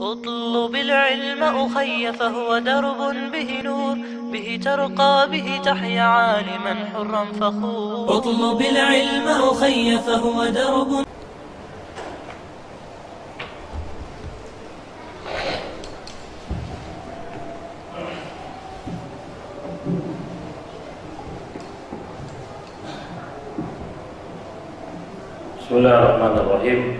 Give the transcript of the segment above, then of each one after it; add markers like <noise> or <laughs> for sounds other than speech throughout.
اطلب العلم أخي فهو درب به نور به ترقى به تحيا عالما حرا فخور. اطلب العلم أخي فهو درب. بسم الله الرحمن الرحيم.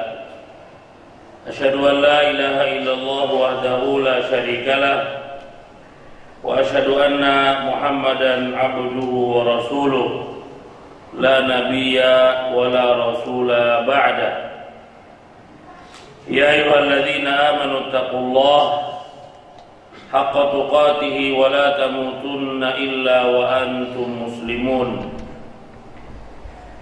أشهد أن لا إله إلا الله وحده لا شريك له وأشهد أن محمدا عبده ورسوله لا نبي ولا رسول بعده. يا أيها الذين آمنوا اتقوا الله حق تقاته ولا تموتن إلا وأنتم مسلمون.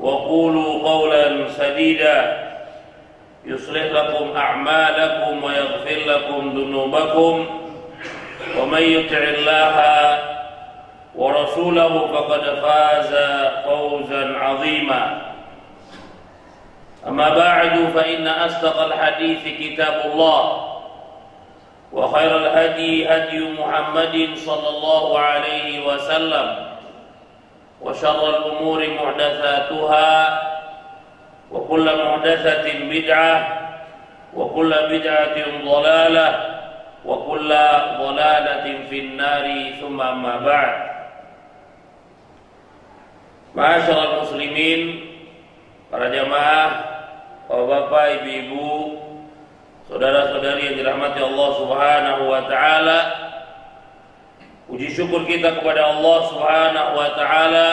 وقولوا قولا سديدا. يصلح لكم أعمالكم ويغفر لكم ذنوبكم. ومن يطع الله ورسوله فقد فاز فوزا عظيما. أما بعد فإن أصدق الحديث كتاب الله وخير الهدي هدي محمد صلى الله عليه وسلم. وشر الأمور محدثاتها وكل محدثة بدعة وكل بدعة ضلالة وكل ضلالة في النار ثم أما بعد Masyarakat muslimin Para jamaah Bapak-bapak, ibu-ibu Saudara-saudari yang dirahmati Allah subhanahu wa ta'ala Puji syukur kita kepada Allah Subhanahu wa taala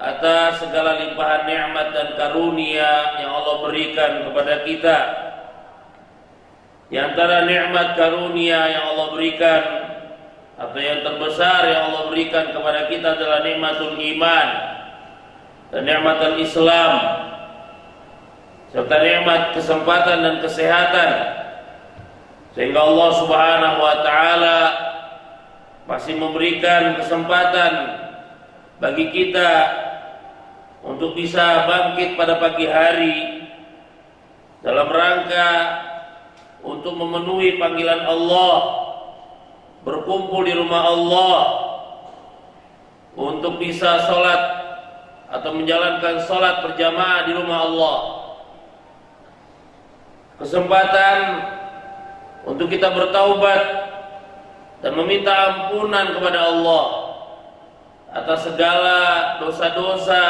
atas segala limpahan nikmat dan karunia yang Allah berikan kepada kita. Di antara nikmat karunia yang Allah berikan atau yang terbesar yang Allah berikan kepada kita adalah nikmatul iman dan nikmatul Islam serta nikmat kesempatan dan kesehatan sehingga Allah Subhanahu wa taala masih memberikan kesempatan bagi kita untuk bisa bangkit pada pagi hari dalam rangka untuk memenuhi panggilan Allah berkumpul di rumah Allah untuk bisa sholat atau menjalankan sholat berjamaah di rumah Allah. Kesempatan untuk kita bertaubat dan meminta ampunan kepada Allah atas segala dosa-dosa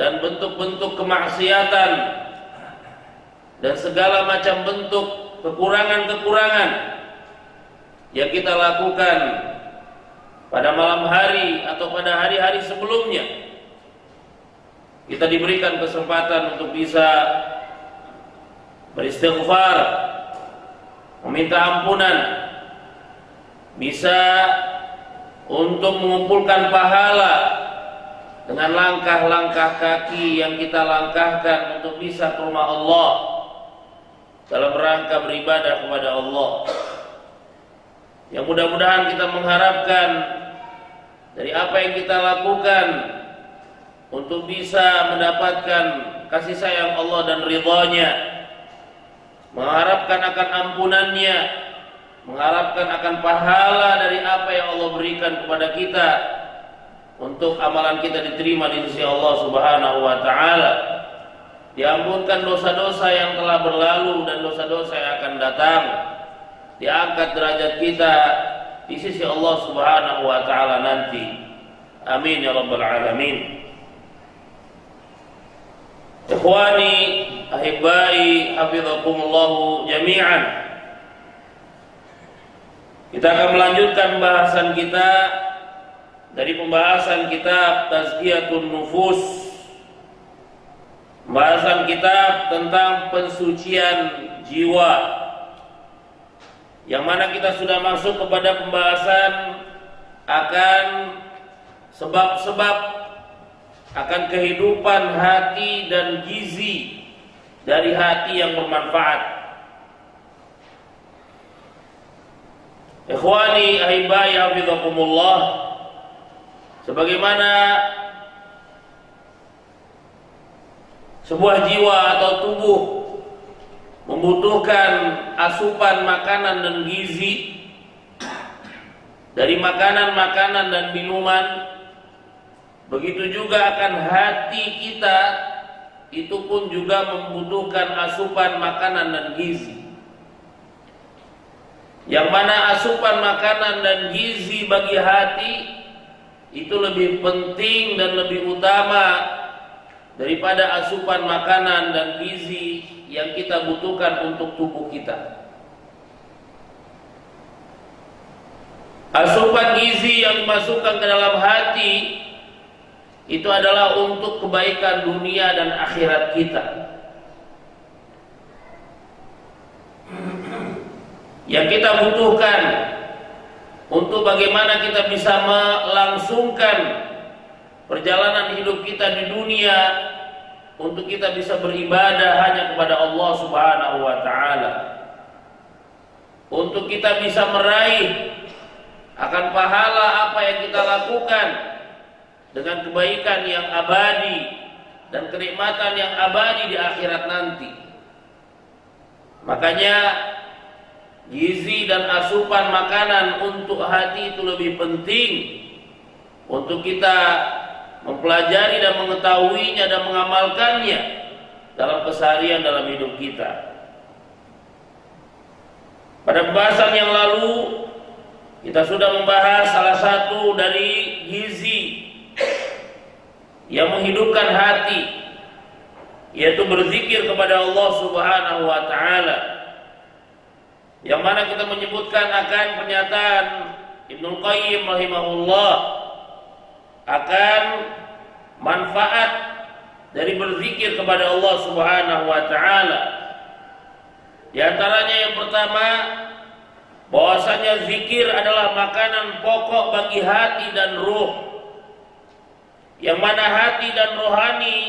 dan bentuk-bentuk kemaksiatan dan segala macam bentuk kekurangan-kekurangan yang kita lakukan pada malam hari atau pada hari-hari sebelumnya. Kita diberikan kesempatan untuk bisa beristighfar meminta ampunan bisa untuk mengumpulkan pahala dengan langkah-langkah kaki yang kita langkahkan untuk bisa ke rumah Allah dalam rangka beribadah kepada Allah. Yang mudah-mudahan kita mengharapkan dari apa yang kita lakukan untuk bisa mendapatkan kasih sayang Allah dan ridhonya, mengharapkan akan ampunannya, mengharapkan akan pahala dari apa yang Allah berikan kepada kita untuk amalan kita diterima di sisi Allah Subhanahu wa taala. diampunkan dosa-dosa yang telah berlalu dan dosa-dosa yang akan datang. Diangkat derajat kita di sisi Allah Subhanahu wa taala nanti. Amin ya rabbal alamin. Ikhwani ahibai hafizakumullah jami'an kita akan melanjutkan bahasan kita dari pembahasan kitab Tazkiyatun Nufus Pembahasan kitab tentang pensucian jiwa Yang mana kita sudah masuk kepada pembahasan akan sebab-sebab akan kehidupan hati dan gizi dari hati yang bermanfaat. Ikhwani ahibai hafizakumullah Sebagaimana sebuah jiwa atau tubuh membutuhkan asupan makanan dan gizi dari makanan-makanan dan minuman begitu juga akan hati kita itu pun juga membutuhkan asupan makanan dan gizi yang mana asupan makanan dan gizi bagi hati itu lebih penting dan lebih utama daripada asupan makanan dan gizi yang kita butuhkan untuk tubuh kita. Asupan gizi yang dimasukkan ke dalam hati itu adalah untuk kebaikan dunia dan akhirat kita. Yang kita butuhkan untuk bagaimana kita bisa melangsungkan perjalanan hidup kita di dunia untuk kita bisa beribadah hanya kepada Allah Subhanahu wa taala. Untuk kita bisa meraih akan pahala apa yang kita lakukan dengan kebaikan yang abadi dan kenikmatan yang abadi di akhirat nanti. Makanya gizi dan asupan makanan untuk hati itu lebih penting untuk kita mempelajari dan mengetahuinya dan mengamalkannya dalam keseharian dalam hidup kita. Pada pembahasan yang lalu kita sudah membahas salah satu dari gizi yang menghidupkan hati yaitu berzikir kepada Allah Subhanahu wa taala yang mana kita menyebutkan akan pernyataan Ibnu Qayyim rahimahullah akan manfaat dari berzikir kepada Allah Subhanahu wa taala. Di antaranya yang pertama bahwasanya zikir adalah makanan pokok bagi hati dan ruh. Yang mana hati dan rohani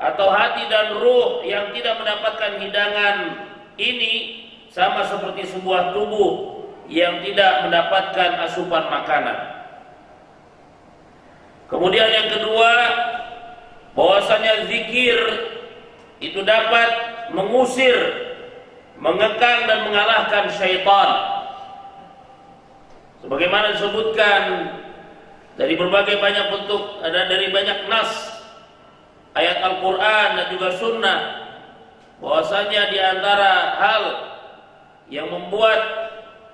atau hati dan ruh yang tidak mendapatkan hidangan ini sama seperti sebuah tubuh yang tidak mendapatkan asupan makanan. Kemudian yang kedua, bahwasanya zikir itu dapat mengusir, mengekang dan mengalahkan syaitan. Sebagaimana disebutkan dari berbagai banyak bentuk, ada dari banyak nas ayat Al-Quran dan juga Sunnah, bahwasanya di antara hal yang membuat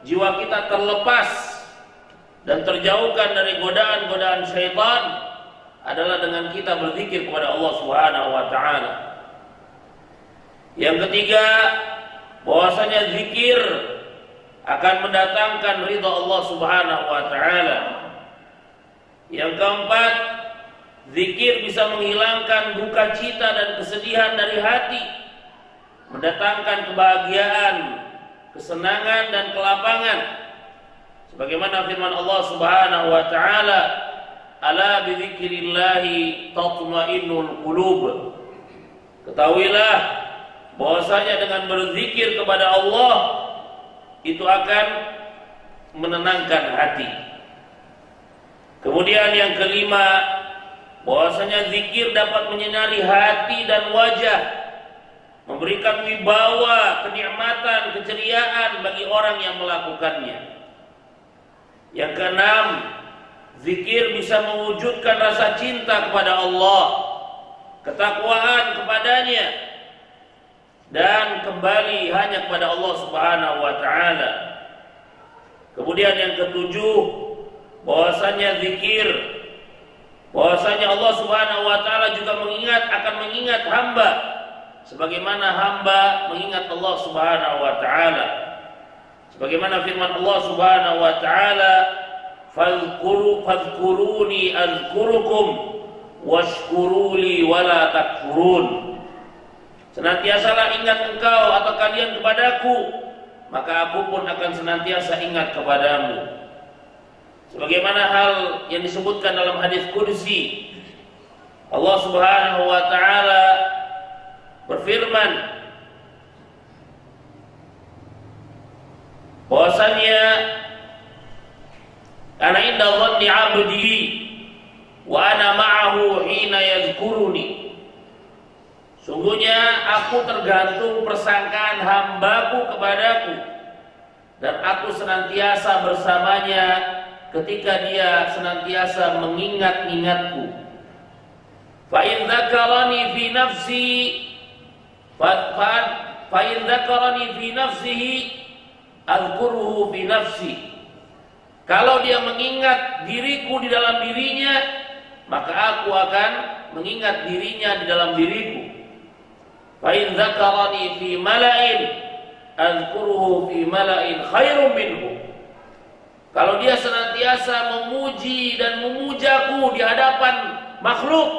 jiwa kita terlepas dan terjauhkan dari godaan-godaan syaitan adalah dengan kita berzikir kepada Allah Subhanahu wa taala. Yang ketiga, bahwasanya zikir akan mendatangkan ridha Allah Subhanahu wa taala. Yang keempat, zikir bisa menghilangkan duka cita dan kesedihan dari hati, mendatangkan kebahagiaan kesenangan dan kelapangan. Sebagaimana firman Allah Subhanahu wa taala ala bidzikrillahi tatmainnul qulub. Ketahuilah bahwasanya dengan berzikir kepada Allah itu akan menenangkan hati. Kemudian yang kelima bahwasanya zikir dapat menyinari hati dan wajah memberikan wibawa, kenikmatan, keceriaan bagi orang yang melakukannya. Yang keenam, zikir bisa mewujudkan rasa cinta kepada Allah ketakwaan kepadanya dan kembali hanya kepada Allah Subhanahu wa taala. Kemudian yang ketujuh bahwasanya zikir bahwasanya Allah Subhanahu wa taala juga mengingat akan mengingat hamba sebagaimana hamba mengingat Allah Subhanahu wa taala. Sebagaimana firman Allah Subhanahu wa taala, "Fadhkuru fadhkuruni azkurukum washkuruli wala takfurun." Senantiasalah ingat engkau atau kalian kepadaku, maka aku pun akan senantiasa ingat kepadamu. Sebagaimana hal yang disebutkan dalam hadis kursi Allah Subhanahu wa taala berfirman bahwasanya ana inda dhanni 'abdi wa ana ma'ahu hina yadhkuruni Sungguhnya aku tergantung persangkaan hambaku kepadaku dan aku senantiasa bersamanya ketika dia senantiasa mengingat-ingatku. Fa in fi nafsi fi nafsihi fi nafsi. Kalau dia mengingat diriku di dalam dirinya, maka aku akan mengingat dirinya di dalam diriku. Fi mala'in fi mala'in. Kalau dia senantiasa memuji dan memujaku di hadapan makhluk,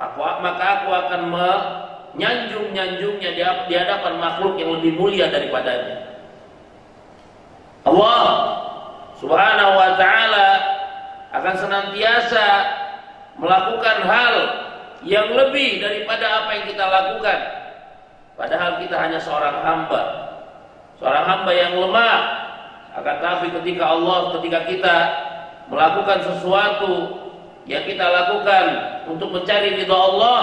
maka aku akan menyanjung-nyanjungnya di hadapan makhluk yang lebih mulia daripadanya. Allah Subhanahu wa taala akan senantiasa melakukan hal yang lebih daripada apa yang kita lakukan. Padahal kita hanya seorang hamba. Seorang hamba yang lemah. Akan tapi ketika Allah, ketika kita melakukan sesuatu yang kita lakukan untuk mencari ridha Allah,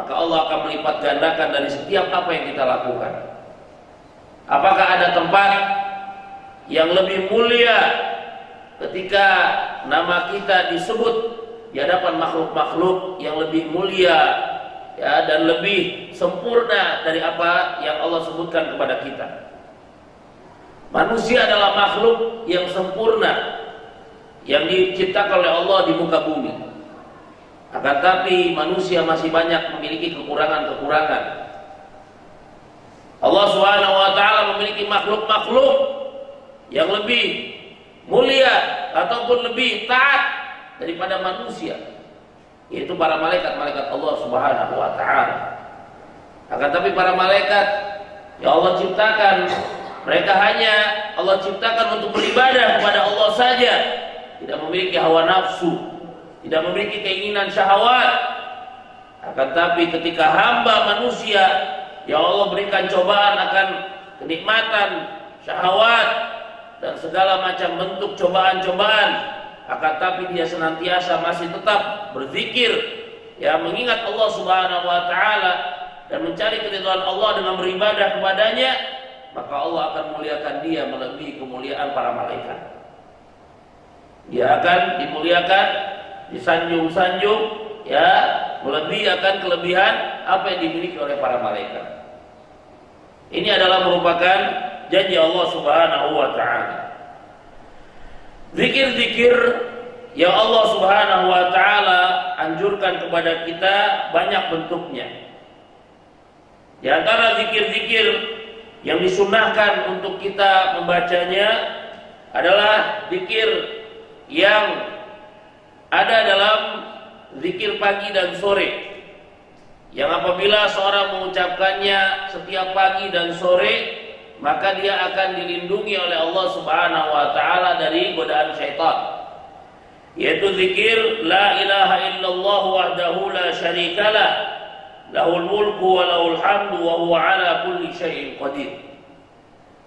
maka Allah akan melipat gandakan dari setiap apa yang kita lakukan. Apakah ada tempat yang lebih mulia ketika nama kita disebut di hadapan makhluk-makhluk yang lebih mulia ya dan lebih sempurna dari apa yang Allah sebutkan kepada kita. Manusia adalah makhluk yang sempurna yang diciptakan oleh Allah di muka bumi. Akan tapi manusia masih banyak memiliki kekurangan-kekurangan. Allah Subhanahu wa taala memiliki makhluk-makhluk yang lebih mulia ataupun lebih taat daripada manusia yaitu para malaikat-malaikat Allah Subhanahu wa taala. Akan tapi para malaikat yang Allah ciptakan mereka hanya Allah ciptakan untuk beribadah kepada Allah saja, tidak memiliki hawa nafsu, tidak memiliki keinginan syahwat. Akan tapi ketika hamba manusia yang Allah berikan cobaan akan kenikmatan, syahwat dan segala macam bentuk cobaan-cobaan, akan tapi dia senantiasa masih tetap berzikir, ya mengingat Allah Subhanahu wa taala dan mencari keridhaan Allah dengan beribadah kepadanya, maka Allah akan muliakan dia melebihi kemuliaan para malaikat. Dia akan dimuliakan, disanjung-sanjung, ya melebihi akan kelebihan apa yang dimiliki oleh para malaikat. Ini adalah merupakan janji Allah Subhanahu wa taala. Zikir-zikir yang Allah Subhanahu wa taala anjurkan kepada kita banyak bentuknya. Di antara zikir-zikir yang disunahkan untuk kita membacanya adalah zikir yang ada dalam zikir pagi dan sore. Yang apabila seorang mengucapkannya setiap pagi dan sore, maka dia akan dilindungi oleh Allah Subhanahu wa taala dari godaan syaitan. Yaitu zikir la ilaha illallah wahdahu la syarikalah lahul mulku wa lahul hamdu wa huwa ala kulli syai'in qadir.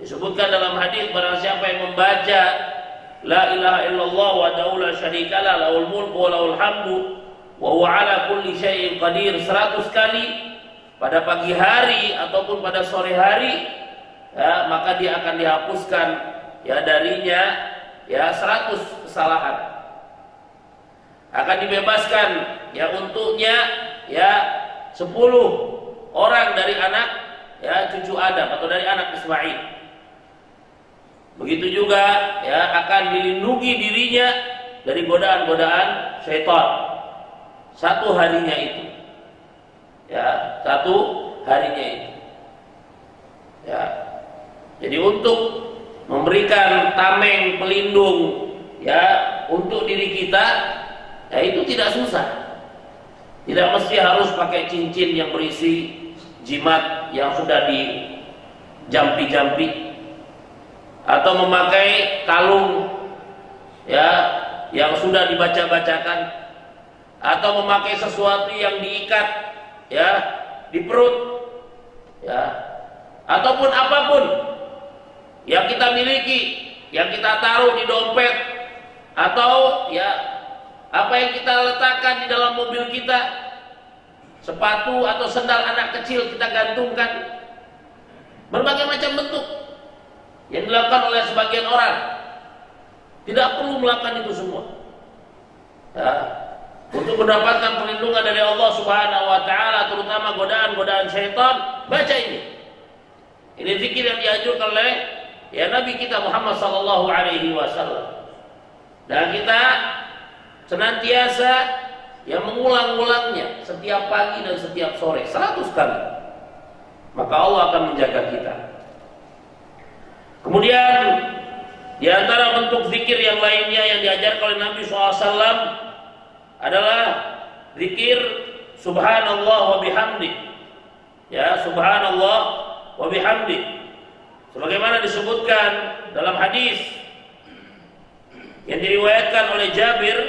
Disebutkan dalam hadis barang siapa yang membaca la ilaha illallah wahdahu la syarikalah lahul mulku wa lahul hamdu wa huwa ala kulli syai'in qadir 100 kali pada pagi hari ataupun pada sore hari ya, maka dia akan dihapuskan ya darinya ya 100 kesalahan akan dibebaskan ya untuknya ya 10 orang dari anak ya cucu Adam atau dari anak Ismail. Begitu juga ya akan dilindungi dirinya dari godaan-godaan syaitan. Satu harinya itu. Ya, satu harinya itu. Ya. Jadi untuk memberikan tameng pelindung ya untuk diri kita ya itu tidak susah. Tidak mesti harus pakai cincin yang berisi jimat yang sudah dijampi-jampi atau memakai kalung ya yang sudah dibaca-bacakan atau memakai sesuatu yang diikat ya di perut ya ataupun apa pun yang kita miliki yang kita taruh di dompet atau ya apa yang kita letakkan di dalam mobil kita sepatu atau sendal anak kecil kita gantungkan berbagai macam bentuk yang dilakukan oleh sebagian orang. Tidak perlu melakukan itu semua. Ya, untuk mendapatkan perlindungan dari Allah Subhanahu wa taala terutama godaan-godaan syaitan baca ini. Ini zikir yang diajukan oleh ya Nabi kita Muhammad sallallahu alaihi wasallam. Dan kita senantiasa yang mengulang-ulangnya setiap pagi dan setiap sore seratus kali. Maka Allah akan menjaga kita kemudian di antara bentuk zikir yang lainnya yang diajarkan oleh Nabi SAW adalah zikir subhanallah wa bihamdi ya subhanallah wa bihamdi sebagaimana disebutkan dalam hadis yang diriwayatkan oleh Jabir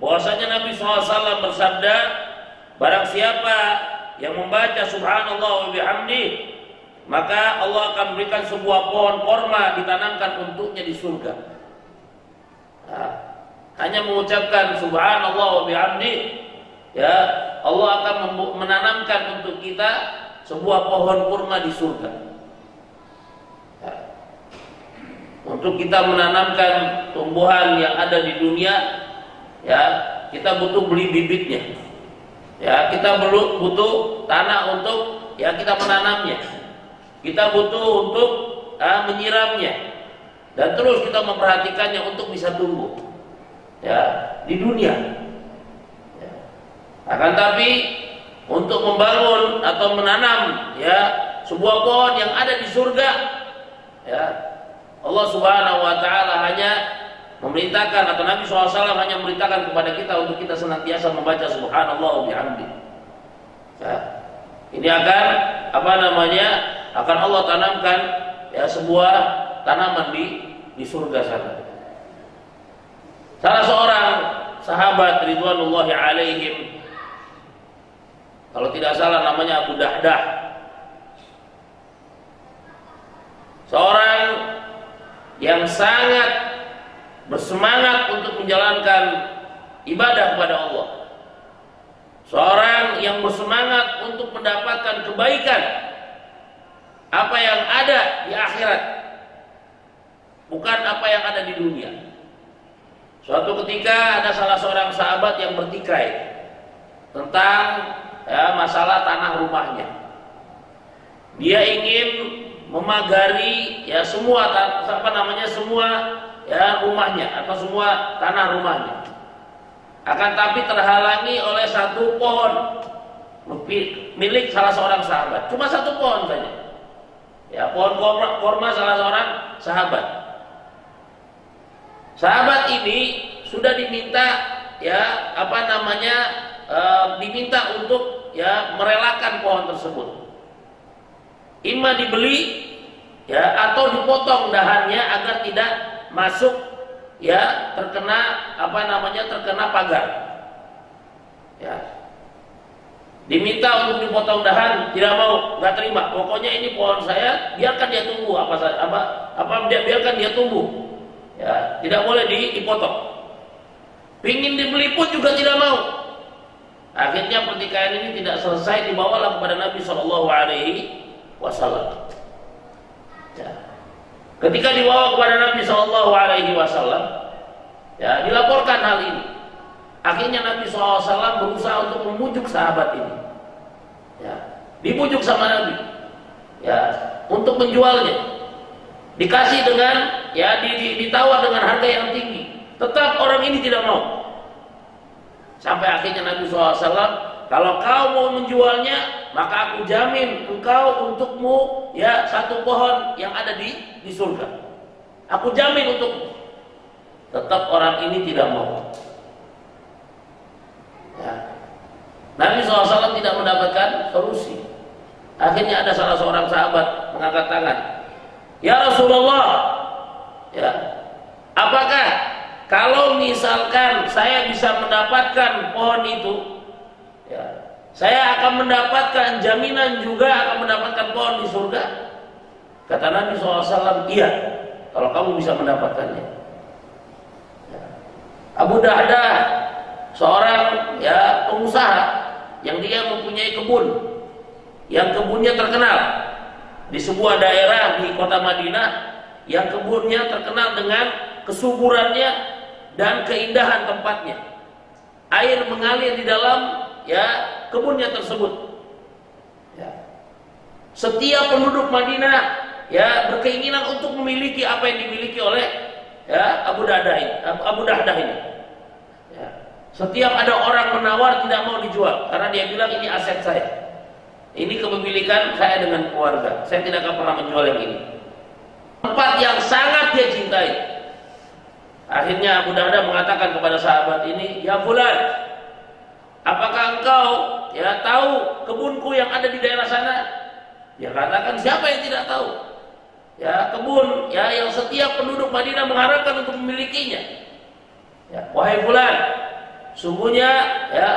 bahwasanya Nabi SAW bersabda barang siapa yang membaca subhanallah wa bihamdi maka Allah akan berikan sebuah pohon korma ditanamkan untuknya di surga. Hanya mengucapkan subhanallah wa bihamdi ya Allah akan menanamkan untuk kita sebuah pohon kurma di surga. Untuk kita menanamkan tumbuhan yang ada di dunia ya kita butuh beli bibitnya. Ya kita butuh tanah untuk ya kita menanamnya kita butuh untuk menyiramnya dan terus kita memperhatikannya untuk bisa tumbuh ya di dunia ya. akan tapi untuk membangun atau menanam ya sebuah pohon yang ada di surga ya Allah Subhanahu wa taala hanya memerintahkan atau Nabi SAW hanya memerintahkan kepada kita untuk kita senantiasa membaca subhanallah wa. Ya. Ini akan apa namanya? akan Allah tanamkan ya sebuah tanaman di di surga sana. Salah seorang sahabat ridwanullahi alaihim kalau tidak salah namanya Abu Dahdah. Seorang yang sangat bersemangat untuk menjalankan ibadah kepada Allah. Seorang yang bersemangat untuk mendapatkan kebaikan apa yang ada di akhirat bukan apa yang ada di dunia. Suatu ketika ada salah seorang sahabat yang bertikai tentang ya, masalah tanah rumahnya. Dia ingin memagari ya semua apa namanya semua ya rumahnya atau semua tanah rumahnya. Akan tapi terhalangi oleh satu pohon milik salah seorang sahabat. Cuma satu pohon saja. Ya, pohon korma, korma salah seorang sahabat. Sahabat ini sudah diminta ya apa namanya e, diminta untuk ya merelakan pohon tersebut. Ima dibeli ya atau dipotong dahannya agar tidak masuk ya terkena apa namanya terkena pagar. Ya. Diminta untuk dipotong dahan tidak mau nggak terima. Pokoknya ini pohon saya biarkan dia tumbuh. Apa apa apa dia biarkan dia tumbuh. Ya tidak boleh dipotong. Pingin dibeli pun juga tidak mau. Akhirnya pertikaian ini tidak selesai dibawalah kepada Nabi Shallallahu Alaihi Wasallam. Ya Ketika dibawa kepada Nabi Shallallahu Alaihi Wasallam, ya dilaporkan hal ini. Akhirnya Nabi SAW berusaha untuk memujuk sahabat ini. Ya, dibujuk sama Nabi. Ya, untuk menjualnya. Dikasih dengan ya ditawar dengan harga yang tinggi. Tetap orang ini tidak mau. Sampai akhirnya Nabi SAW, kalau kau mau menjualnya, maka aku jamin engkau untukmu ya satu pohon yang ada di di surga. Aku jamin untukmu. Tetap orang ini tidak mau. Ya. Nabi SAW tidak mendapatkan solusi. Akhirnya ada salah seorang sahabat mengangkat tangan. Ya Rasulullah, ya, apakah kalau misalkan saya bisa mendapatkan pohon itu, ya, saya akan mendapatkan jaminan juga akan mendapatkan pohon di surga. Kata Nabi SAW, iya, kalau kamu bisa mendapatkannya. Ya. Abu Dahda, seorang ya pengusaha yang dia mempunyai kebun yang kebunnya terkenal di sebuah daerah di kota Madinah yang kebunnya terkenal dengan kesuburannya dan keindahan tempatnya. Air mengalir di dalam ya kebunnya tersebut. Ya. Setiap penduduk Madinah ya berkeinginan untuk memiliki apa yang dimiliki oleh ya Abu Dahdah ini. Abu Dahdah ini. Ya. Setiap ada orang menawar tidak mau dijual karena dia bilang ini aset saya. Ini kepemilikan saya dengan keluarga. Saya tidak akan pernah menjual yang ini. Tempat yang sangat dia cintai. Akhirnya Abu Dahda mengatakan kepada sahabat ini, Ya bulan, apakah engkau ya tahu kebunku yang ada di daerah sana? Dia katakan, siapa yang tidak tahu? Ya kebun ya yang setiap penduduk Madinah mengharapkan untuk memilikinya. Ya, wahai bulan, sungguhnya ya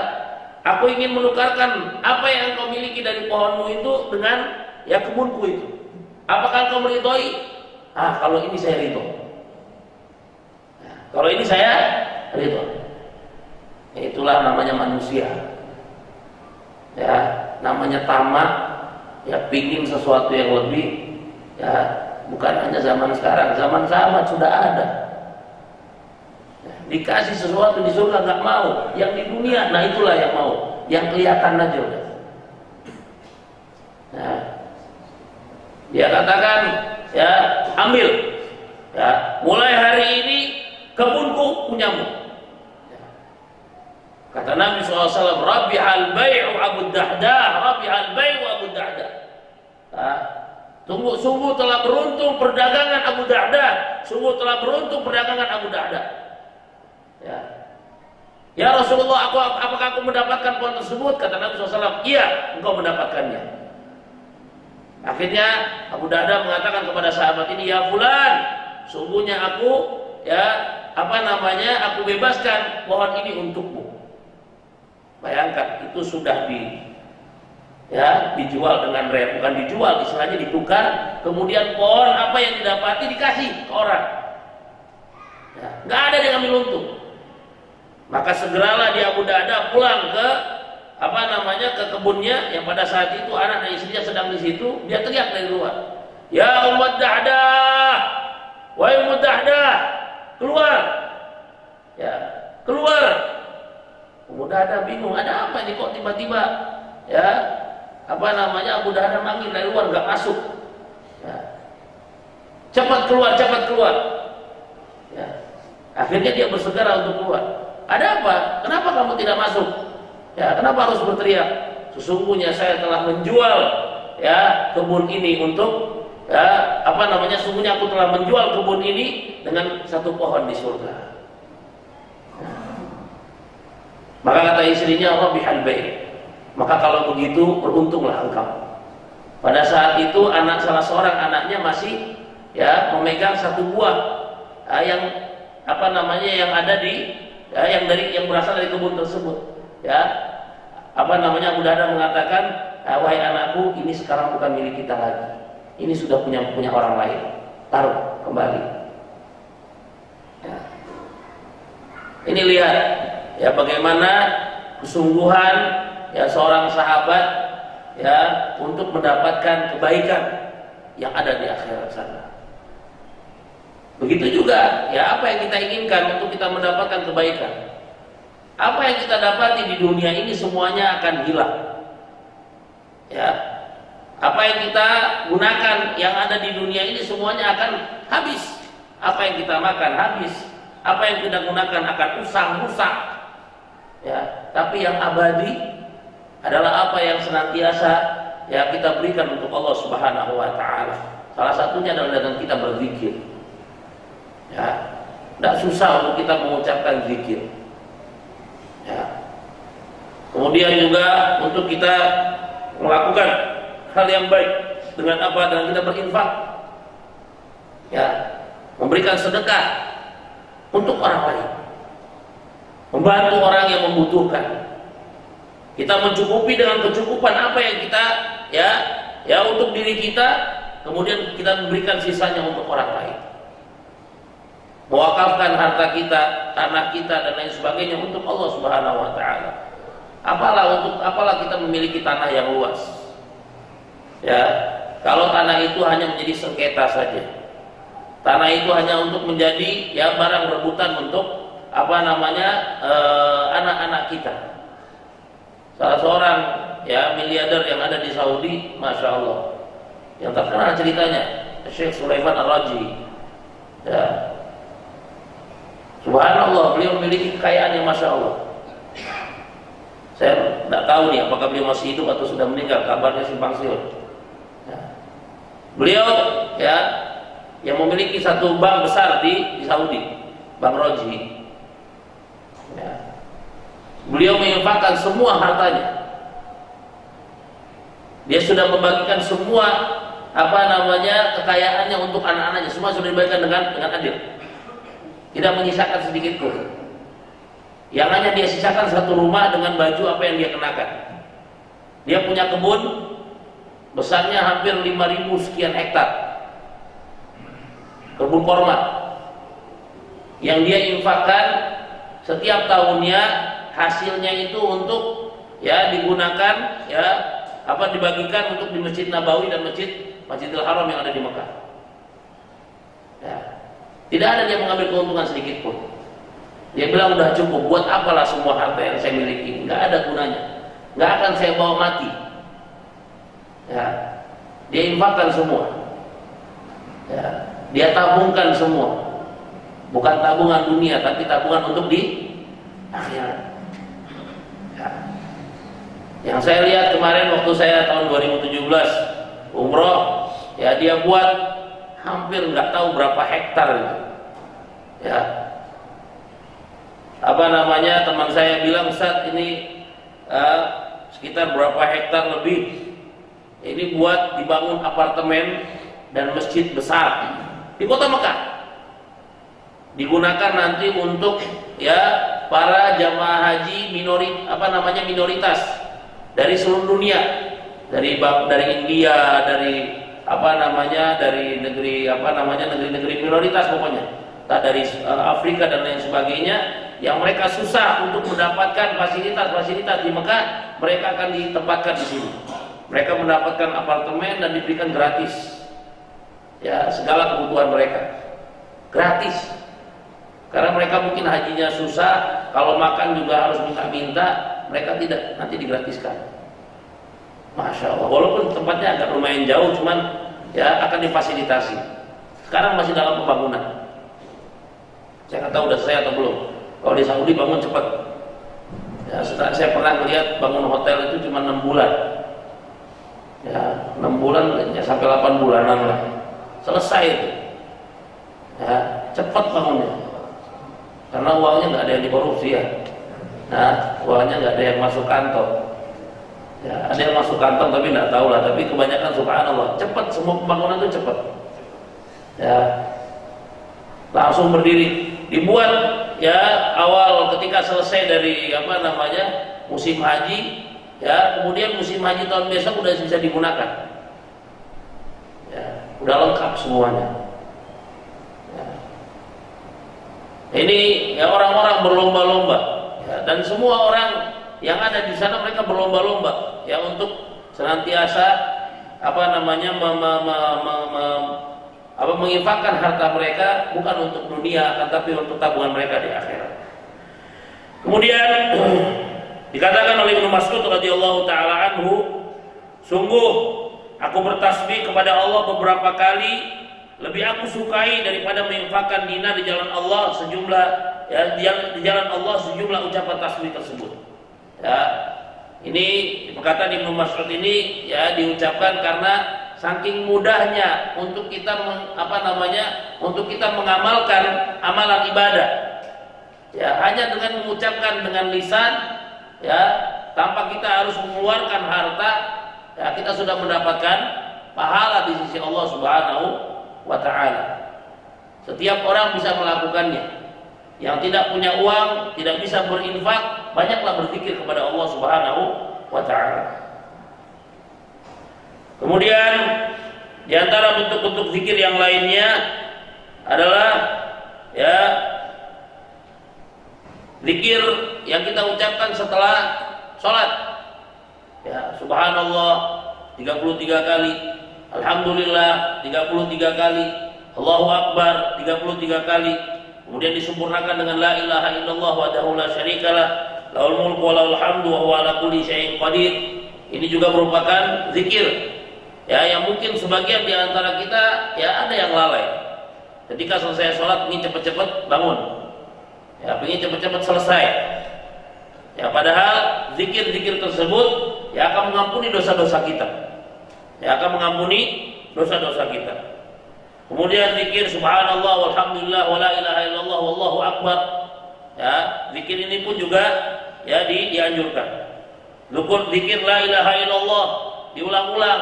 Aku ingin menukarkan apa yang engkau miliki dari pohonmu itu dengan ya kebunku itu. Apakah engkau meridhoi? Ah, kalau ini saya ridho. Nah, kalau ini saya ridho. Ya, itulah namanya manusia. Ya, namanya tamak, ya pingin sesuatu yang lebih, ya bukan hanya zaman sekarang, zaman sahabat sudah ada. Dikasih sesuatu di surga nggak mau, yang di dunia, nah itulah yang mau, yang kelihatan aja udah. Nah, dia katakan, ya ambil, ya mulai hari ini kebunku punyamu. Kata Nabi SAW, Rabbi al bay'u Abu Dahdah, Rabbi al bay'u Abu Dahdah. Nah, Tunggu, sungguh telah beruntung perdagangan Abu Dahdah. Sungguh telah beruntung perdagangan Abu Dahdah. Ya. Ya Rasulullah, aku, apakah aku mendapatkan pohon tersebut? Kata Nabi SAW, iya, engkau mendapatkannya. Akhirnya Abu Dahda mengatakan kepada sahabat ini, ya bulan, sungguhnya aku, ya apa namanya, aku bebaskan pohon ini untukmu. Bayangkan, itu sudah di ya dijual dengan rem bukan dijual istilahnya ditukar kemudian pohon apa yang didapati dikasih ke orang ya, nggak ada yang ambil untung maka segeralah dia Abu Dada pulang ke apa namanya ke kebunnya yang pada saat itu anak dan istrinya sedang di situ, dia teriak dari luar. Ya umat Dahda, wahai umat Dahda, keluar. Ya, keluar. Abu Dahda bingung, ada apa ini kok tiba-tiba ya apa namanya Abu Dahda manggil dari luar nggak masuk. Ya. Cepat keluar, cepat keluar. Ya. Akhirnya dia bersegera untuk keluar. Ada apa? Kenapa kamu tidak masuk? Ya, kenapa harus berteriak? Sesungguhnya saya telah menjual ya kebun ini untuk ya apa namanya? Sungguhnya aku telah menjual kebun ini dengan satu pohon di surga. Maka kata istrinya Rabihal baik. Maka kalau begitu beruntunglah engkau. Pada saat itu anak salah seorang anaknya masih ya memegang satu buah ya, yang apa namanya yang ada di ya, yang dari yang berasal dari kebun tersebut ya apa namanya Abu Dada mengatakan ah, wahai anakku ini sekarang bukan milik kita lagi ini sudah punya punya orang lain taruh kembali ya. ini lihat ya bagaimana kesungguhan ya seorang sahabat ya untuk mendapatkan kebaikan yang ada di akhirat sana Begitu juga ya apa yang kita inginkan untuk kita mendapatkan kebaikan. apa yang kita dapati di dunia ini semuanya akan hilang. Ya. Apa yang kita gunakan yang ada di dunia ini semuanya akan habis. Apa yang kita makan habis. Apa yang kita gunakan akan usang, rusak. Ya, tapi yang abadi adalah apa yang senantiasa ya kita berikan untuk Allah Subhanahu wa taala. Salah satunya adalah dengan kita berzikir. Ya. Tidak susah untuk kita mengucapkan zikir. Ya. Kemudian juga untuk kita melakukan hal yang baik dengan apa? Dengan kita berinfak. Ya, memberikan sedekah untuk orang lain. Membantu orang yang membutuhkan. Kita mencukupi dengan kecukupan apa yang kita ya ya untuk diri kita, kemudian kita memberikan sisanya untuk orang lain mewakafkan harta kita, tanah kita dan lain sebagainya untuk Allah Subhanahu wa taala. Apalah untuk apalah kita memiliki tanah yang luas. Ya, kalau tanah itu hanya menjadi sengketa saja. Tanah itu hanya untuk menjadi ya barang rebutan untuk apa namanya eh, anak-anak eh, kita. Salah seorang ya miliarder yang ada di Saudi, masya Allah, yang terkenal ceritanya, Syekh Sulaiman Ar-Raji. Ya, Subhanallah, beliau memiliki kekayaan yang masya Allah. Saya tidak tahu nih apakah beliau masih hidup atau sudah meninggal. Kabarnya simpang siur. Ya. Beliau ya yang memiliki satu bank besar di, di Saudi, Bank Roji. Ya. Beliau menginfakkan semua hartanya. Dia sudah membagikan semua apa namanya kekayaannya untuk anak-anaknya. Semua sudah dibagikan dengan dengan adil. Tidak menyisakan sedikit pun. Yang hanya dia sisakan satu rumah dengan baju apa yang dia kenakan. Dia punya kebun besarnya hampir 5000 sekian hektar. Kebun korma. Yang dia infakkan setiap tahunnya hasilnya itu untuk ya digunakan ya apa dibagikan untuk di Masjid Nabawi dan Masjid Masjidil Haram yang ada di Mekah. Ya. Tidak ada dia mengambil keuntungan sedikit pun. Dia bilang udah cukup, buat apalah semua harta yang saya miliki? Nggak ada gunanya. Nggak akan saya bawa mati. Ya, dia infakkan semua. Ya, dia tabungkan semua. Bukan tabungan dunia, tapi tabungan untuk di akhirat. Ya. Yang saya lihat kemarin waktu saya tahun 2017 umroh, ya dia buat hampir nggak tahu berapa hektar itu. Ya. Apa namanya teman saya bilang saat ini uh, sekitar berapa hektar lebih ini buat dibangun apartemen dan masjid besar di kota Mekah digunakan nanti untuk ya para jamaah haji minorit apa namanya minoritas dari seluruh dunia. Dari dari India dari apa namanya dari negeri apa namanya negeri-negeri minoritas pokoknya. Tak dari uh, Afrika dan lain sebagainya yang mereka susah untuk mendapatkan fasilitas-fasilitas di Mekah mereka akan ditempatkan di sini. Mereka mendapatkan apartemen dan diberikan gratis. Ya segala kebutuhan mereka. Gratis. Karena mereka mungkin hajinya susah kalau makan juga harus minta-minta mereka tidak nanti digratiskan Masya Allah walaupun tempatnya agak lumayan jauh cuman ya akan difasilitasi. Sekarang masih dalam pembangunan. Saya nggak tahu udah saya atau belum. Kalau di Saudi bangun cepat. Ya, setelah saya pernah melihat bangun hotel itu cuma enam bulan. Ya, enam bulan ya sampai 8 bulanan lah. Selesai itu. Ya, cepat bangunnya. Karena uangnya nggak ada yang dikorupsi ya. Nah, uangnya nggak ada yang masuk kantong. Ya, ada yang masuk kantong tapi tidak tahu lah. Tapi kebanyakan subhanallah cepat semua pembangunan itu cepat. Ya, langsung berdiri. Dibuat ya awal ketika selesai dari apa namanya musim haji, ya kemudian musim haji tahun besok sudah bisa digunakan. Ya, udah lengkap semuanya. Ya. Ini ya orang-orang berlomba-lomba dan semua orang yang ada di sana mereka berlomba-lomba ya untuk senantiasa apa namanya me, me, me, me, me, apa menginfakkan harta mereka bukan untuk dunia akan tapi untuk tabungan mereka di akhirat. Kemudian <clears throat> dikatakan oleh Ibnu Mas'ud radhiyallahu taala anhu, sungguh aku bertasbih kepada Allah beberapa kali lebih aku sukai daripada menginfakkan dinar di jalan Allah sejumlah ya jalan, di jalan Allah sejumlah ucapan tasbih tersebut. Ya. Ini perkataan Ibnu Mas'ud ini ya diucapkan karena saking mudahnya untuk kita meng, apa namanya untuk kita mengamalkan amalan ibadah. Ya, hanya dengan mengucapkan dengan lisan ya tanpa kita harus mengeluarkan harta ya kita sudah mendapatkan pahala di sisi Allah Subhanahu wa taala. Setiap orang bisa melakukannya. Yang tidak punya uang, tidak bisa berinfak, banyaklah berzikir kepada Allah Subhanahu wa taala. Kemudian di antara bentuk-bentuk zikir yang lainnya adalah ya zikir yang kita ucapkan setelah sholat. Ya, subhanallah 33 kali, alhamdulillah 33 kali, Allahu akbar 33 kali, Kemudian disempurnakan dengan la ilaha illallah wahdahu la syarikalah, lahul mulku wa lahul hamdu wa ala kulli syai'in qadir. Ini juga merupakan zikir. Ya, yang mungkin sebagian di antara kita ya ada yang lalai. Ketika selesai sholat ingin cepat-cepat bangun. Ya, ingin cepat-cepat selesai. Ya, padahal zikir-zikir tersebut ya akan mengampuni dosa-dosa kita. Ya akan mengampuni dosa-dosa kita. Kemudian zikir subhanallah walhamdulillah wala ilaha illallah wallahu akbar. Ya, zikir ini pun juga ya di, dianjurkan. Lukut zikir la ilaha illallah diulang-ulang.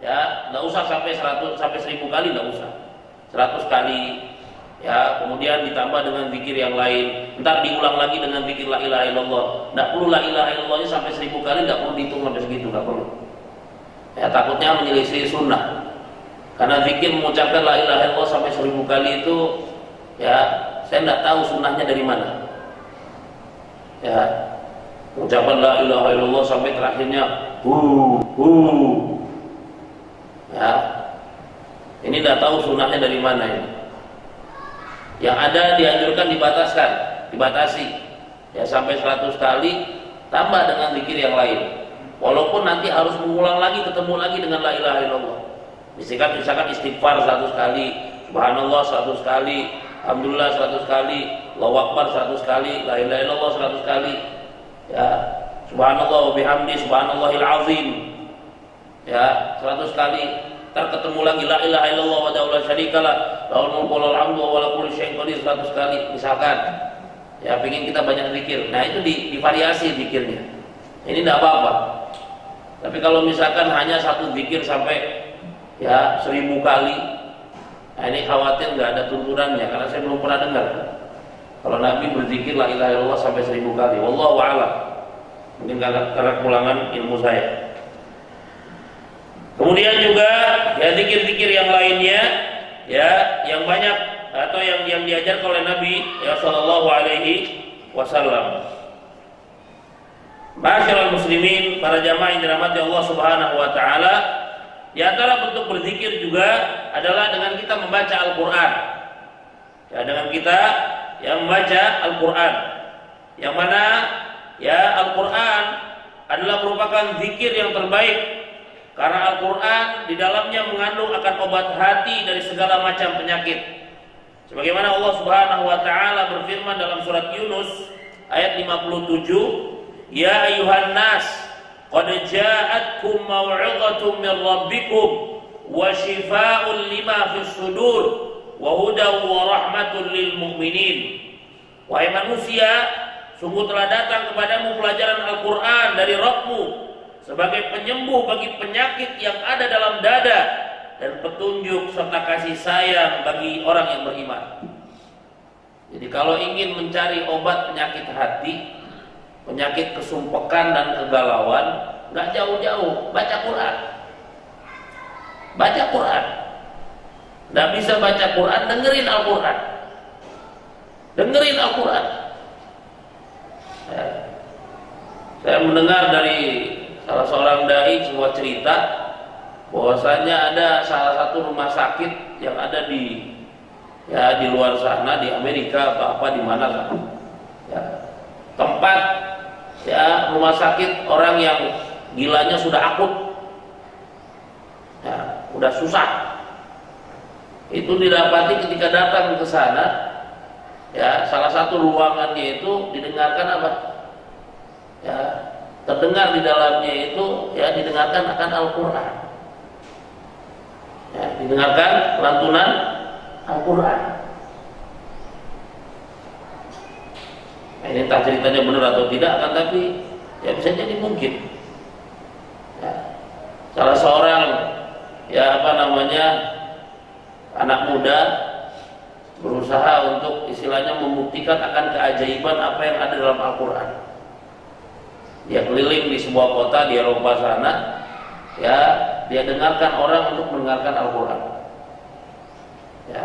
Ya, enggak usah sampai 100 sampai 1000 kali enggak usah. 100 kali ya kemudian ditambah dengan zikir yang lain ntar diulang lagi dengan zikir la ilaha illallah enggak perlu la ilaha illallahnya sampai 1000 kali enggak perlu dihitung sampai segitu enggak perlu ya takutnya menyelisih sunnah karena zikir mengucapkan la ilaha illallah sampai seribu kali itu ya saya tidak tahu sunnahnya dari mana. Ya, mengucapkan la ilaha illallah sampai terakhirnya hu hu. Ya. Ini tidak tahu sunnahnya dari mana ini. Yang ada dianjurkan dibataskan, dibatasi. Ya sampai 100 kali tambah dengan zikir yang lain. Walaupun nanti harus mengulang lagi ketemu lagi dengan la ilaha illallah. Misalkan misalkan istighfar 100 kali, subhanallah 100 kali, alhamdulillah 100 kali, Allahu akbar 100 kali, la ilaha illallah 100 kali. Ya, subhanallah wa bihamdi subhanallahil azim. Ya, 100 kali. Ntar ketemu lagi la ilaha illallah wa la syarikalah, lahul mulku wal hamdu wa la kulli syai'in qadir 100 kali misalkan. Ya, pengen kita banyak zikir. Nah, itu di, divariasi zikirnya. Ini tidak apa-apa. Tapi kalau misalkan hanya satu zikir sampai ya seribu kali. Nah, ini khawatir nggak ada tuntunannya karena saya belum pernah dengar. Kalau Nabi berzikir la ilaha illallah sampai seribu kali. Wallahu a'lam. Mungkin karena, kekurangan ilmu saya. Kemudian juga ya zikir-zikir yang lainnya ya yang banyak atau yang yang diajar oleh Nabi ya Shallallahu Alaihi Wasallam. Masyaallah muslimin, para jamaah yang dirahmati Allah Subhanahu wa taala, di antara bentuk berzikir juga adalah dengan kita membaca Al-Quran. Ya, dengan kita yang membaca Al-Quran. Yang mana ya Al-Quran adalah merupakan zikir yang terbaik. Karena Al-Quran di dalamnya mengandung akan obat hati dari segala macam penyakit. Sebagaimana Allah Subhanahu wa taala berfirman dalam surat Yunus ayat 57, "Ya ayuhan nas, Rabbikum wa shifaa'un lima fis sudur wa hudan wa rahmatun lil mu'minin. Wahai manusia, sungguh telah datang kepadamu pelajaran Al-Qur'an dari Rabbmu sebagai penyembuh bagi penyakit yang ada dalam dada dan petunjuk serta kasih sayang bagi orang yang beriman. Jadi kalau ingin mencari obat penyakit hati, penyakit kesumpekan dan kegalauan nggak jauh-jauh. Baca Quran. Baca Quran. Nggak bisa baca Quran dengerin Al Quran dengerin Al Quran ya. saya mendengar dari salah seorang dai sebuah cerita bahwasanya ada salah satu rumah sakit yang ada di ya di luar sana di Amerika atau apa di mana ya. Tempat ya rumah sakit orang yang gilanya sudah akut. Ya, udah susah. Itu didapati ketika datang ke sana ya salah satu ruangannya itu didengarkan apa? Ya terdengar di dalamnya itu ya didengarkan akan Al-Quran. Ya, didengarkan lantunan Al-Quran ini entah ceritanya benar atau tidak kan tapi ya bisa jadi mungkin. Ya, salah seorang ya apa namanya anak muda berusaha untuk istilahnya membuktikan akan keajaiban apa yang ada dalam Al-Quran. Dia keliling di sebuah kota di Eropa sana ya dia dengarkan orang untuk mendengarkan Al-Quran. Ya.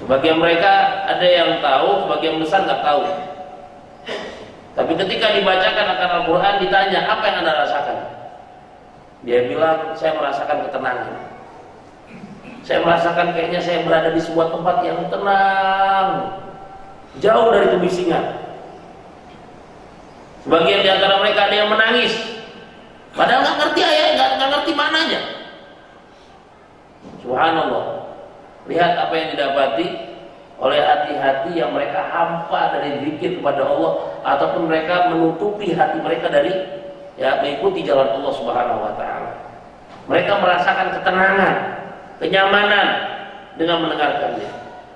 Sebagian mereka ada yang tahu sebagian besar nggak tahu tapi ketika dibacakan akan Al-Quran ditanya apa yang anda rasakan? Dia bilang saya merasakan ketenangan. Saya merasakan kayaknya saya berada di sebuah tempat yang tenang jauh dari kebisingan. Sebagian di antara mereka ada yang menangis. Padahal nggak ngerti ayat nggak, ngerti maknanya subhanallah. Lihat apa yang didapati oleh hati-hati yang mereka hampa dari zikir kepada Allah ataupun mereka menutupi hati mereka dari ya mengikuti jalan Allah Subhanahu wa taala. Mereka merasakan ketenangan kenyamanan dengan mendengarkannya.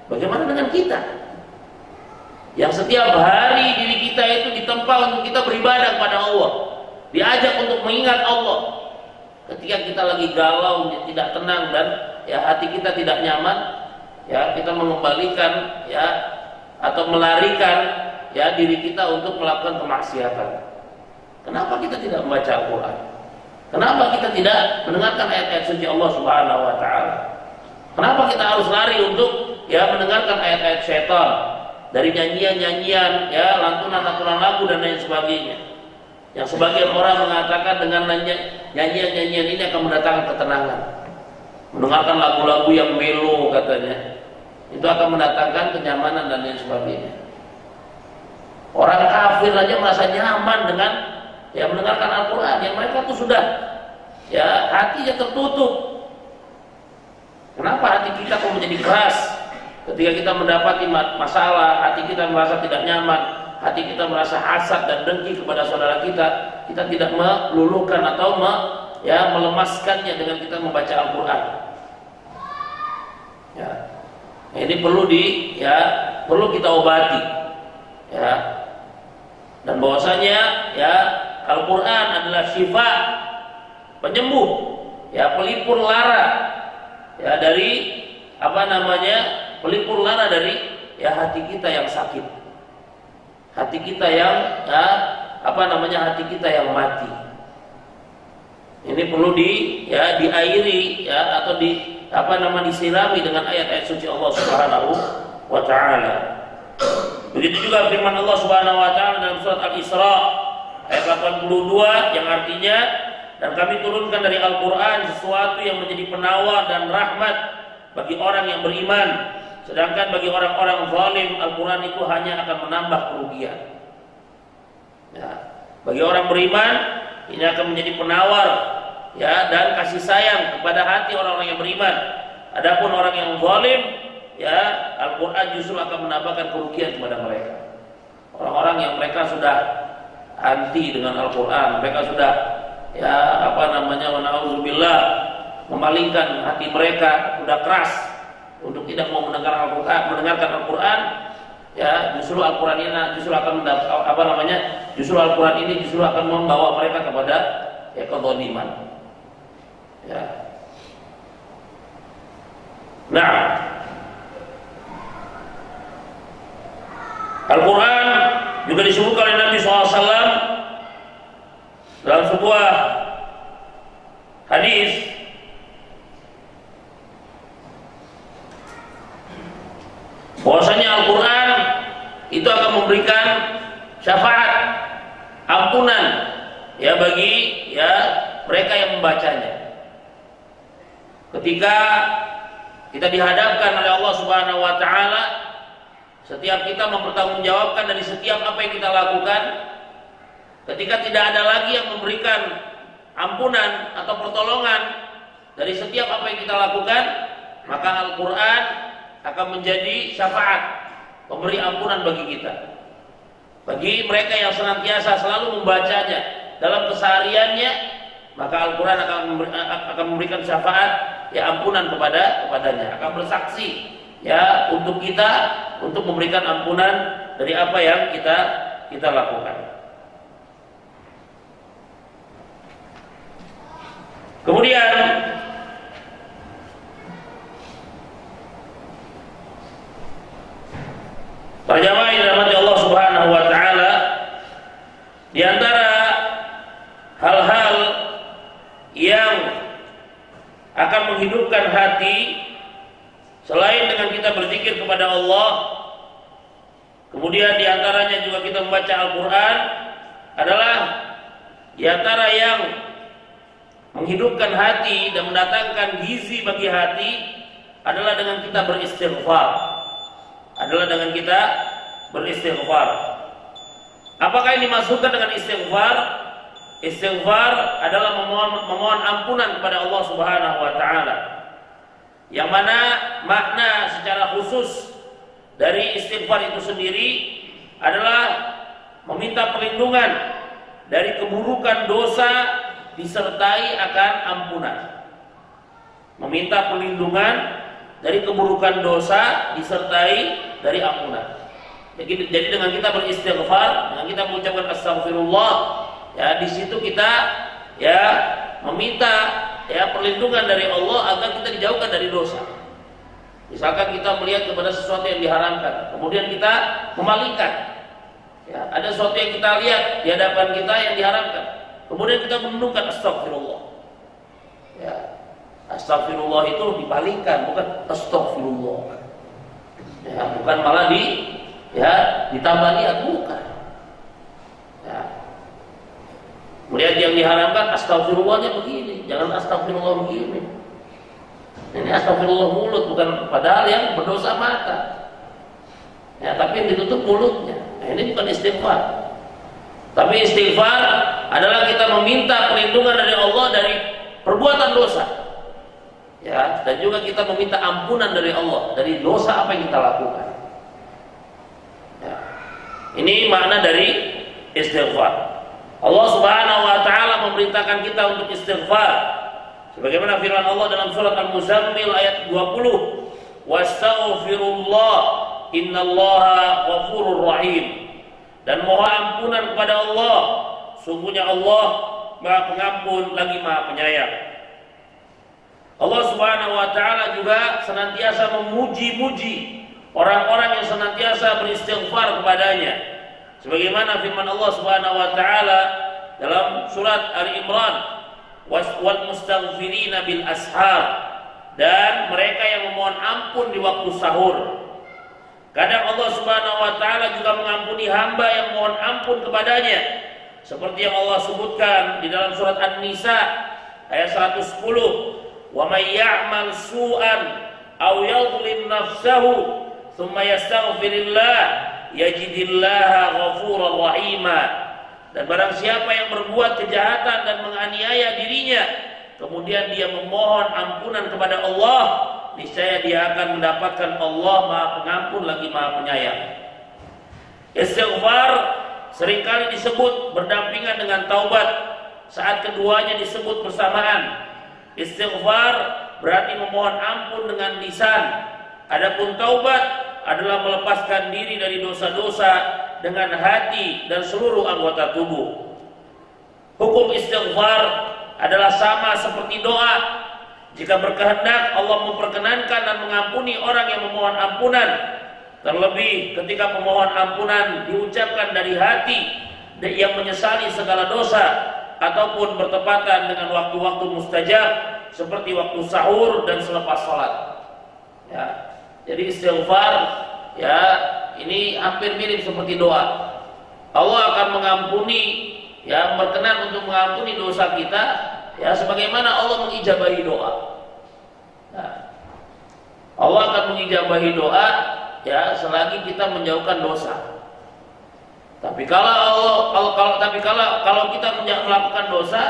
Bagaimana dengan kita? Yang setiap hari diri kita itu ditempa untuk kita beribadah kepada Allah. Diajak untuk mengingat Allah. Ketika kita lagi galau, tidak tenang dan ya hati kita tidak nyaman, ya kita mengembalikan ya atau melarikan ya diri kita untuk melakukan kemaksiatan. Kenapa kita tidak membaca Al-Quran? Kenapa kita tidak mendengarkan ayat-ayat suci Allah Subhanahu wa taala? Kenapa kita harus lari untuk ya mendengarkan ayat-ayat syaitan dari nyanyian-nyanyian ya lantunan-lantunan lagu dan lain sebagainya. Yang sebagian orang mengatakan dengan nyanyian-nyanyian ini akan mendatangkan ketenangan. Mendengarkan lagu-lagu yang melo katanya. Itu akan mendatangkan kenyamanan dan lain sebagainya. Orang kafir aja merasa nyaman dengan ya mendengarkan Al-Quran yang mereka tuh sudah ya hatinya tertutup kenapa hati kita kok menjadi keras ketika kita mendapati masalah hati kita merasa tidak nyaman hati kita merasa hasad dan dengki kepada saudara kita kita tidak meluluhkan atau me, ya melemaskannya dengan kita membaca Al-Quran ya. Ini perlu di ya perlu kita obati. Ya. Dan bahwasanya ya Al-Quran adalah syifa penyembuh ya pelipur lara ya dari apa namanya pelipur lara dari ya hati kita yang sakit. Hati kita yang ya, apa namanya hati kita yang mati. Ini perlu di ya diairi ya atau di apa nama disirami dengan ayat-ayat suci Allah Subhanahu wa taala begitu juga firman Allah Subhanahu wa taala dalam surat Al-Isra ayat 82 yang artinya dan kami turunkan dari Al-Quran sesuatu yang menjadi penawar dan rahmat bagi orang yang beriman sedangkan bagi orang-orang zalim Al-Quran itu hanya akan menambah kerugian ya. bagi orang beriman ini akan menjadi penawar ya dan kasih sayang kepada hati orang-orang yang beriman. Adapun orang yang zalim ya Al-Quran justru akan menambahkan kerugian kepada mereka. Orang-orang yang mereka sudah anti dengan Al-Quran mereka sudah ya apa namanya wanauzubillah memalingkan hati mereka sudah keras untuk tidak mau mendengar Al-Quran mendengarkan Al-Quran ya justru Al-Quran ini justru akan mendapat apa namanya justru Al-Quran ini justru akan membawa mereka kepada ya kezaliman ya. Nah. Al-Quran juga disebutkan oleh Nabi SAW dalam sebuah hadis. Bahwasanya Al-Quran itu akan memberikan syafaat ampunan ya bagi ya mereka yang membacanya ketika kita dihadapkan oleh Allah Subhanahu wa taala Setiap kita mempertanggungjawabkan dari setiap apa yang kita lakukan. Ketika tidak ada lagi yang memberikan ampunan atau pertolongan dari setiap apa yang kita lakukan, maka Al-Quran akan menjadi syafaat, pemberi ampunan bagi kita. Bagi mereka yang senantiasa selalu membacanya dalam kesehariannya, maka Al-Quran akan, akan memberikan syafaat, ya ampunan kepada kepadanya, akan bersaksi ya untuk kita untuk memberikan ampunan dari apa yang kita kita lakukan. Kemudian para dirahmati Allah Subhanahu wa taala di antara hal-hal yang akan menghidupkan hati Selain dengan kita berzikir kepada Allah, kemudian di antaranya juga kita membaca Al-Quran adalah di antara yang menghidupkan hati dan mendatangkan gizi bagi hati adalah dengan kita beristighfar. Adalah dengan kita beristighfar. Apakah ini dimaksudkan dengan istighfar? Istighfar adalah memohon, memohon ampunan kepada Allah Subhanahu wa taala yang mana makna secara khusus dari istighfar itu sendiri adalah meminta perlindungan dari keburukan dosa disertai akan ampunan. Meminta perlindungan dari keburukan dosa disertai dari ampunan. Jadi, dengan kita beristighfar, dengan kita mengucapkan astagfirullah, ya di situ kita ya meminta ya perlindungan dari Allah agar kita dijauhkan dari dosa. Misalkan kita melihat kepada sesuatu yang diharamkan, kemudian kita memalingkan. Ya, ada sesuatu yang kita lihat di hadapan kita yang diharamkan, kemudian kita menundukkan astagfirullah. Ya, astagfirullah itu dipalingkan, bukan astagfirullah. Ya, bukan malah di ya ditambah niat bukan. Ya, Melihat yang diharamkan astagfirullahnya begini, jangan astagfirullah begini. Ini astagfirullah mulut bukan padahal yang berdosa mata. Ya, tapi yang ditutup mulutnya. Nah, ini bukan istighfar. Tapi istighfar adalah kita meminta perlindungan dari Allah dari perbuatan dosa. Ya, dan juga kita meminta ampunan dari Allah dari dosa apa yang kita lakukan. Ya. Ini makna dari istighfar. Allah Subhanahu wa taala memerintahkan kita untuk istighfar. Sebagaimana firman Allah dalam surat Al-Muzammil ayat 20, "Wastaghfirullah innallaha ghafurur rahim." Dan mohon ampunan kepada Allah. Sungguhnya Allah Maha Pengampun lagi Maha Penyayang. Allah Subhanahu wa taala juga senantiasa memuji-muji orang-orang yang senantiasa beristighfar kepadanya Sebagaimana firman Allah Subhanahu wa taala dalam surat Ali Imran, "Wal mustaghfirina bil ashar" dan mereka yang memohon ampun di waktu sahur. Kadang Allah Subhanahu wa taala juga mengampuni hamba yang mohon ampun kepadanya. Seperti yang Allah sebutkan di dalam surat An-Nisa ayat 110, "Wa may ya'mal su'an aw yadhlim nafsahu thumma yastaghfirillah yajidillaha ghafuran rahima. Dan barang siapa yang berbuat kejahatan dan menganiaya dirinya kemudian dia memohon ampunan kepada Allah niscaya dia akan mendapatkan Allah Maha Pengampun lagi Maha Penyayang. Istighfar sering kali disebut berdampingan dengan taubat. Saat keduanya disebut bersamaan. Istighfar berarti memohon ampun dengan lisan. Adapun taubat adalah melepaskan diri dari dosa-dosa dengan hati dan seluruh anggota tubuh. Hukum istighfar adalah sama seperti doa. Jika berkehendak Allah memperkenankan dan mengampuni orang yang memohon ampunan. Terlebih ketika pemohon ampunan diucapkan dari hati yang menyesali segala dosa ataupun bertepatan dengan waktu-waktu mustajab seperti waktu sahur dan selepas sholat. Ya, jadi istighfar ya ini hampir mirip seperti doa. Allah akan mengampuni ya berkenan untuk mengampuni dosa kita ya sebagaimana Allah mengijabahi doa. Nah, Allah akan mengijabahi doa ya selagi kita menjauhkan dosa. Tapi kalau Allah kalau, kalau tapi kalau kalau kita melakukan dosa,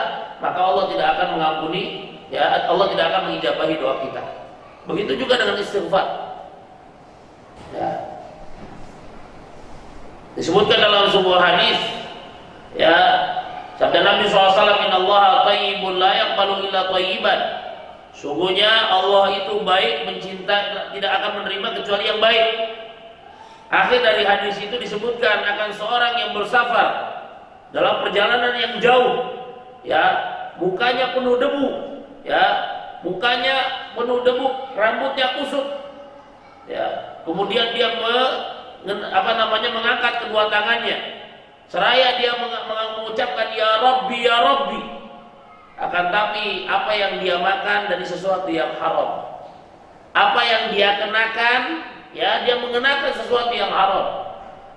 maka Allah tidak akan mengampuni ya Allah tidak akan mengijabahi doa kita. Begitu juga dengan istighfar. Ya. Disebutkan dalam sebuah hadis ya sabda Nabi SAW Inna Allah tayyibun la yaqbalu illa tayyiban Sungguhnya Allah itu baik mencinta tidak akan menerima kecuali yang baik. Akhir dari hadis itu disebutkan akan seorang yang bersafar dalam perjalanan yang jauh, ya mukanya penuh debu, ya mukanya penuh debu, rambutnya kusut, ya kemudian dia me, apa namanya mengangkat kedua tangannya, seraya dia mengucapkan ya Rabbi ya Rabbi, akan tapi apa yang dia makan dari sesuatu yang haram. Apa yang dia kenakan, ya dia mengenakan sesuatu yang haram.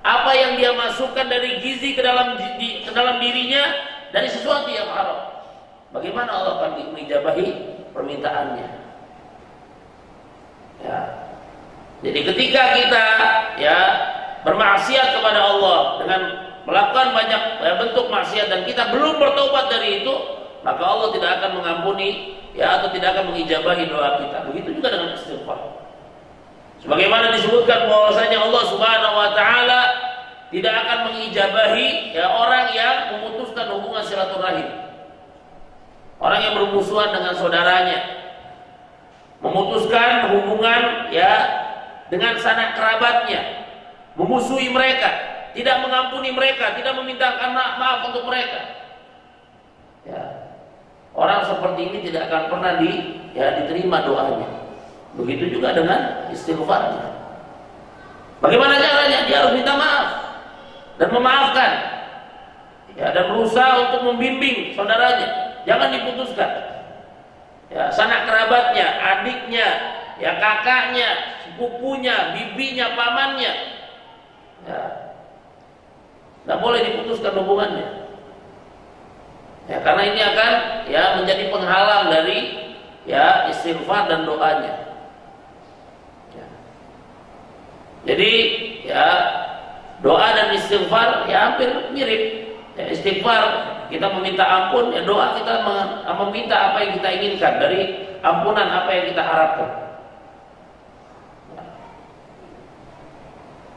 Apa yang dia masukkan dari gizi ke dalam di, ke dalam dirinya dari sesuatu yang haram. Bagaimana Allah akan menjabahi permintaannya? Ya. Jadi ketika kita ya bermaksiat kepada Allah dengan melakukan banyak ya, bentuk maksiat dan kita belum bertobat dari itu, maka Allah tidak akan mengampuni ya atau tidak akan mengijabahi doa kita. Begitu juga dengan istighfar. Sebagaimana disebutkan bahwasanya Allah Subhanahu wa taala tidak akan mengijabahi ya orang yang memutuskan hubungan silaturahim. Orang yang bermusuhan dengan saudaranya. Memutuskan hubungan ya dengan sanak kerabatnya. Memusuhi mereka, tidak mengampuni mereka, tidak memintakan maaf untuk mereka. Ya, Orang seperti ini tidak akan pernah di ya diterima doanya. Begitu juga dengan istighfarnya. Bagaimana caranya? Dia harus minta maaf dan memaafkan. Ya, dan berusaha untuk membimbing saudaranya. Jangan diputuskan. Ya, sanak kerabatnya, adiknya, ya kakaknya, sepupunya, bibinya, pamannya. Ya. Tidak boleh diputuskan hubungannya. Ya, karena ini akan ya menjadi penghalang dari ya istighfar dan doanya. Ya. Jadi ya doa dan istighfar ya hampir mirip. Ya, istighfar kita meminta ampun, ya doa kita meminta apa yang kita inginkan dari ampunan apa yang kita harapkan.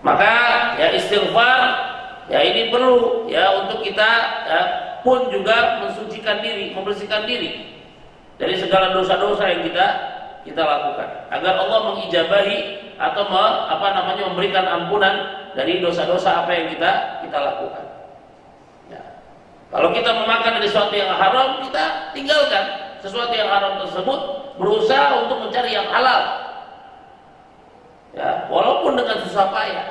Maka ya istighfar ya ini perlu ya untuk kita ya, pun juga mensucikan diri, membersihkan diri dari segala dosa-dosa yang kita kita lakukan agar Allah mengijabahi atau me, apa namanya memberikan ampunan dari dosa-dosa apa yang kita kita lakukan. Ya. Kalau kita memakan dari sesuatu yang haram, kita tinggalkan sesuatu yang haram tersebut, berusaha untuk mencari yang halal. Ya, walaupun dengan susah payah.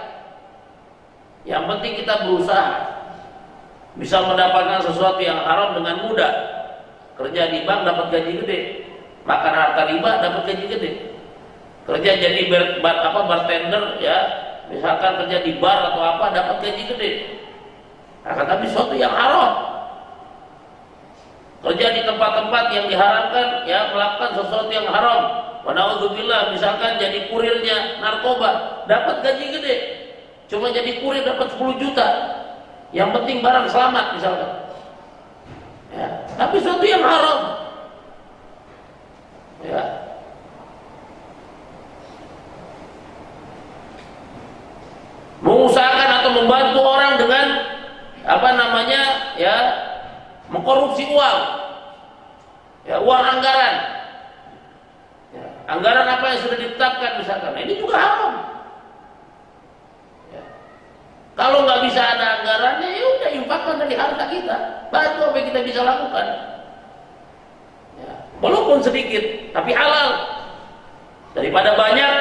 Yang penting kita berusaha bisa mendapatkan sesuatu yang haram dengan mudah. Kerja di bank dapat gaji gede, makan harta riba dapat gaji gede. Kerja jadi bar, bar, apa bartender ya, misalkan kerja di bar atau apa dapat gaji gede. Akan tapi sesuatu yang haram. Kerja di tempat-tempat yang diharamkan ya melakukan sesuatu yang haram. Wanauzubillah misalkan jadi kurirnya narkoba dapat gaji gede. Cuma jadi kurir dapat 10 juta yang penting barang selamat misalkan. Ya, tapi sesuatu yang haram. Ya. Mengusahakan atau membantu orang dengan apa namanya ya mengkorupsi uang ya uang anggaran anggaran apa yang sudah ditetapkan misalkan nah, ini juga haram kalau nggak bisa ada anggarannya, ya udah infakkan dari harta kita. Bantu apa yang kita bisa lakukan. Ya, walaupun sedikit, tapi halal. Daripada banyak,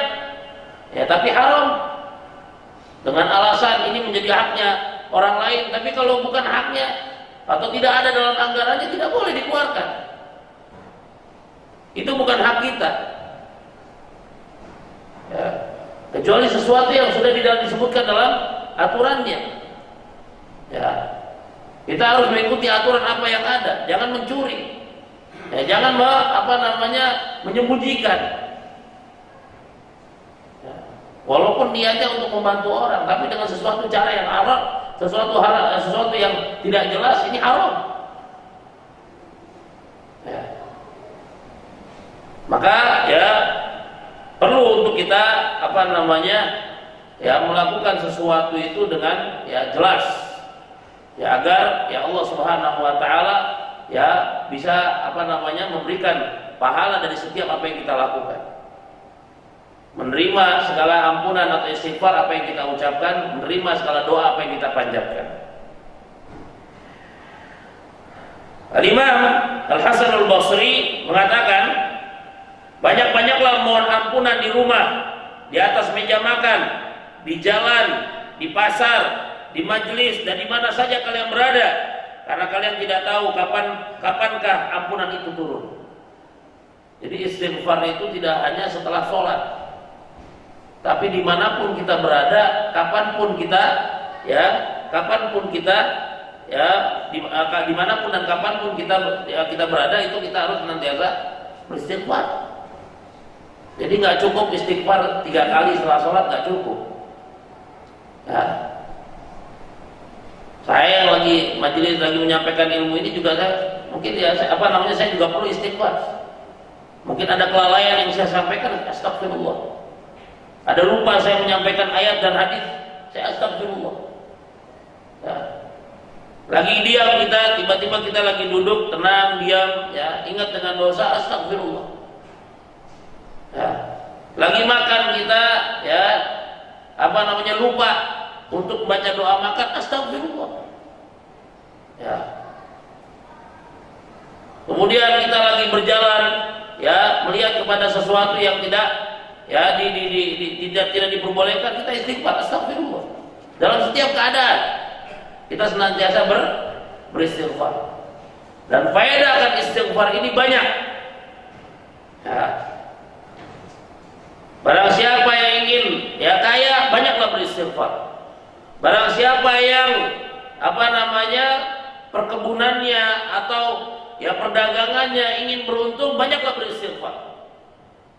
ya tapi haram. Dengan alasan ini menjadi haknya orang lain, tapi kalau bukan haknya atau tidak ada dalam anggarannya tidak boleh dikeluarkan. Itu bukan hak kita. Ya, kecuali sesuatu yang sudah tidak disebutkan dalam aturannya. Ya. Kita harus mengikuti aturan apa yang ada, jangan mencuri. Ya, jangan apa namanya menyembunyikan. Ya. Walaupun niatnya untuk membantu orang, tapi dengan sesuatu cara yang haram, sesuatu haram, sesuatu yang tidak jelas ini haram. Ya. Maka ya perlu untuk kita apa namanya ya melakukan sesuatu itu dengan ya jelas ya agar ya Allah Subhanahu wa taala ya bisa apa namanya memberikan pahala dari setiap apa yang kita lakukan. Menerima segala ampunan atau istighfar apa yang kita ucapkan, menerima segala doa apa yang kita panjatkan. Al-Imam Al-Hasan Al-Basri mengatakan banyak-banyaklah mohon ampunan di rumah, di atas meja makan, di jalan, di pasar, di majelis dan di mana saja kalian berada karena kalian tidak tahu kapan kapankah ampunan itu turun. Jadi istighfar itu tidak hanya setelah sholat, tapi di mana pun kita berada, kapan pun kita, ya, kapan pun kita, ya, di, di mana pun dan kapan pun kita ya, kita berada itu kita harus senantiasa beristighfar. Jadi nggak cukup istighfar tiga kali setelah sholat nggak cukup. Ya. Saya yang lagi majelis lagi menyampaikan ilmu ini juga saya mungkin ya saya, apa namanya saya juga perlu istighfar. Mungkin ada kelalaian yang saya sampaikan, astagfirullah. Ada lupa saya menyampaikan ayat dan hadis, saya astagfirullah. Ya. Lagi diam kita, tiba-tiba kita lagi duduk tenang, diam, ya ingat dengan dosa, astagfirullah. Ya. Lagi makan kita, ya apa namanya lupa untuk baca doa makan, astagfirullah. Ya. Kemudian kita lagi berjalan, ya melihat kepada sesuatu yang tidak ya di, di, di, di, tidak tidak diperbolehkan kita istighfar astagfirullah dalam setiap keadaan kita senantiasa ber, beristighfar dan faedah akan istighfar ini banyak ya. Barang siapa yang ingin ya kaya banyaklah beristighfar barang siapa yang apa namanya perkebunannya atau ya perdagangannya ingin beruntung banyaklah beristighfar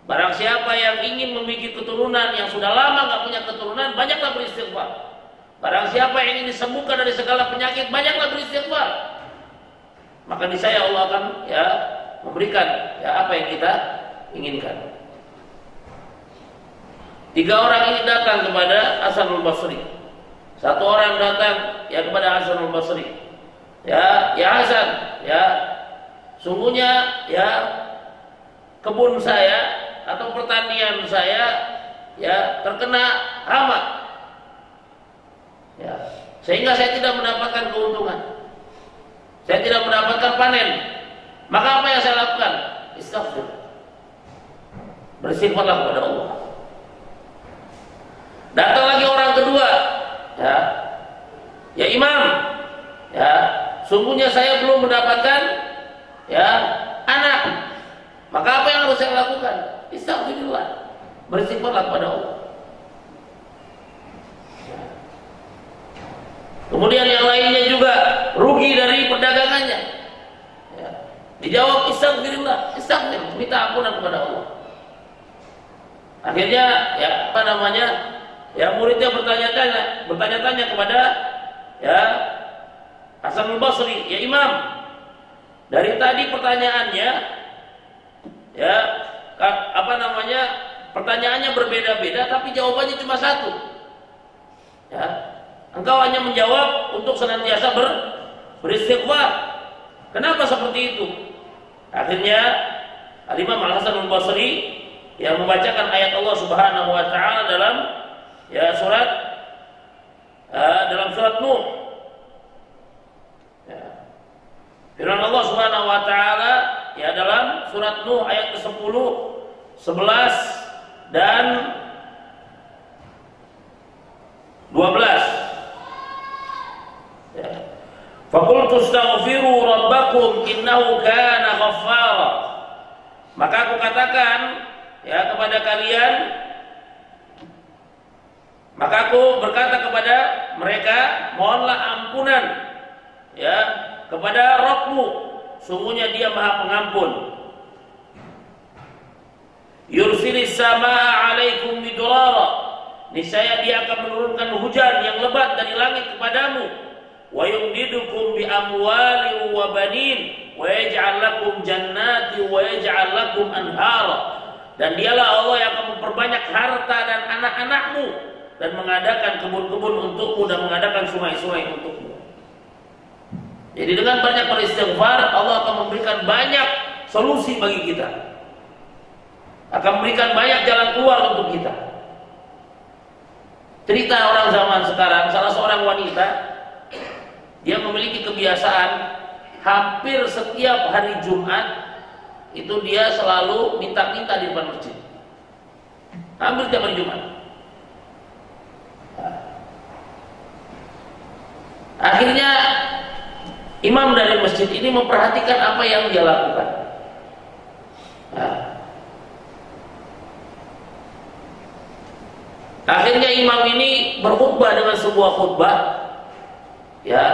Barang siapa yang ingin memiliki keturunan yang sudah lama nggak punya keturunan, banyaklah beristighfar. Barang siapa yang ingin disembuhkan dari segala penyakit, banyaklah beristighfar. Maka di saya Allah akan ya memberikan ya apa yang kita inginkan. Tiga orang ini datang kepada Hasanul Basri. Satu orang datang ya kepada Hasanul Basri. Ya, ya Hasan, ya. Sungguhnya ya kebun saya atau pertanian saya ya terkena hama. Ya sehingga saya tidak mendapatkan keuntungan. Saya tidak mendapatkan panen. Maka apa yang saya lakukan? Istighfar. Bersifatlah kepada Allah datang lagi orang kedua ya ya imam ya sungguhnya saya belum mendapatkan ya anak maka apa yang harus saya lakukan Istighfirullah. Bersifat kepada Allah. Kemudian yang lainnya juga rugi dari perdagangannya. Ya. Dijawab istighfirullah, istighfir, minta ampunan kepada Allah. Akhirnya ya apa namanya? Ya muridnya bertanya-tanya, bertanya-tanya kepada ya Hasan Basri, ya Imam. Dari tadi pertanyaannya ya apa namanya pertanyaannya berbeda-beda tapi jawabannya cuma satu. Ya engkau hanya menjawab untuk senantiasa ber, beristighfar. Kenapa seperti itu? Akhirnya Al-Imam Al-Hasan Al-Basri yang membacakan ayat Allah Subhanahu wa taala dalam ya surat uh, dalam surat Nuh ya. Firman Allah Subhanahu wa taala ya dalam surat Nuh ayat ke-10, 11 dan 12. Ya. Fakultu astaghfiru rabbakum innahu kana ghaffara. Maka aku katakan ya kepada kalian maka aku berkata kepada mereka, mohonlah ampunan ya kepada Rabbmu Sungguhnya dia maha pengampun. Yursilis sama alaikum midrara. niscaya dia akan menurunkan hujan yang lebat dari langit kepadamu wa yumdidukum bi amwali wa banin wa yaj'al lakum jannati wa yaj'al lakum anhara dan dialah Allah yang akan memperbanyak harta dan anak-anakmu dan mengadakan kebun-kebun untukmu dan mengadakan sungai-sungai untukmu. Jadi dengan banyak beristighfar Allah akan memberikan banyak solusi bagi kita. Akan memberikan banyak jalan keluar untuk kita. Cerita orang zaman sekarang, salah seorang wanita dia memiliki kebiasaan hampir setiap hari Jumat itu dia selalu minta-minta di depan masjid. Hampir setiap hari Jumat. Akhirnya imam dari masjid ini memperhatikan apa yang dia lakukan. Nah. Akhirnya imam ini berkhutbah dengan sebuah khutbah ya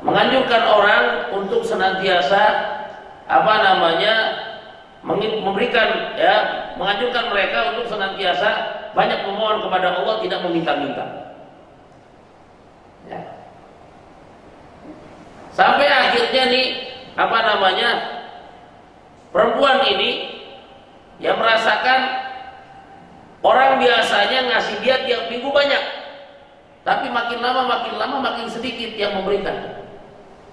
menganjurkan orang untuk senantiasa apa namanya memberikan ya menganjurkan mereka untuk senantiasa banyak memohon kepada Allah tidak meminta-minta. Ya. Sampai akhirnya nih apa namanya perempuan ini yang merasakan orang biasanya ngasih dia tiap minggu banyak, tapi makin lama makin lama makin sedikit yang memberikan.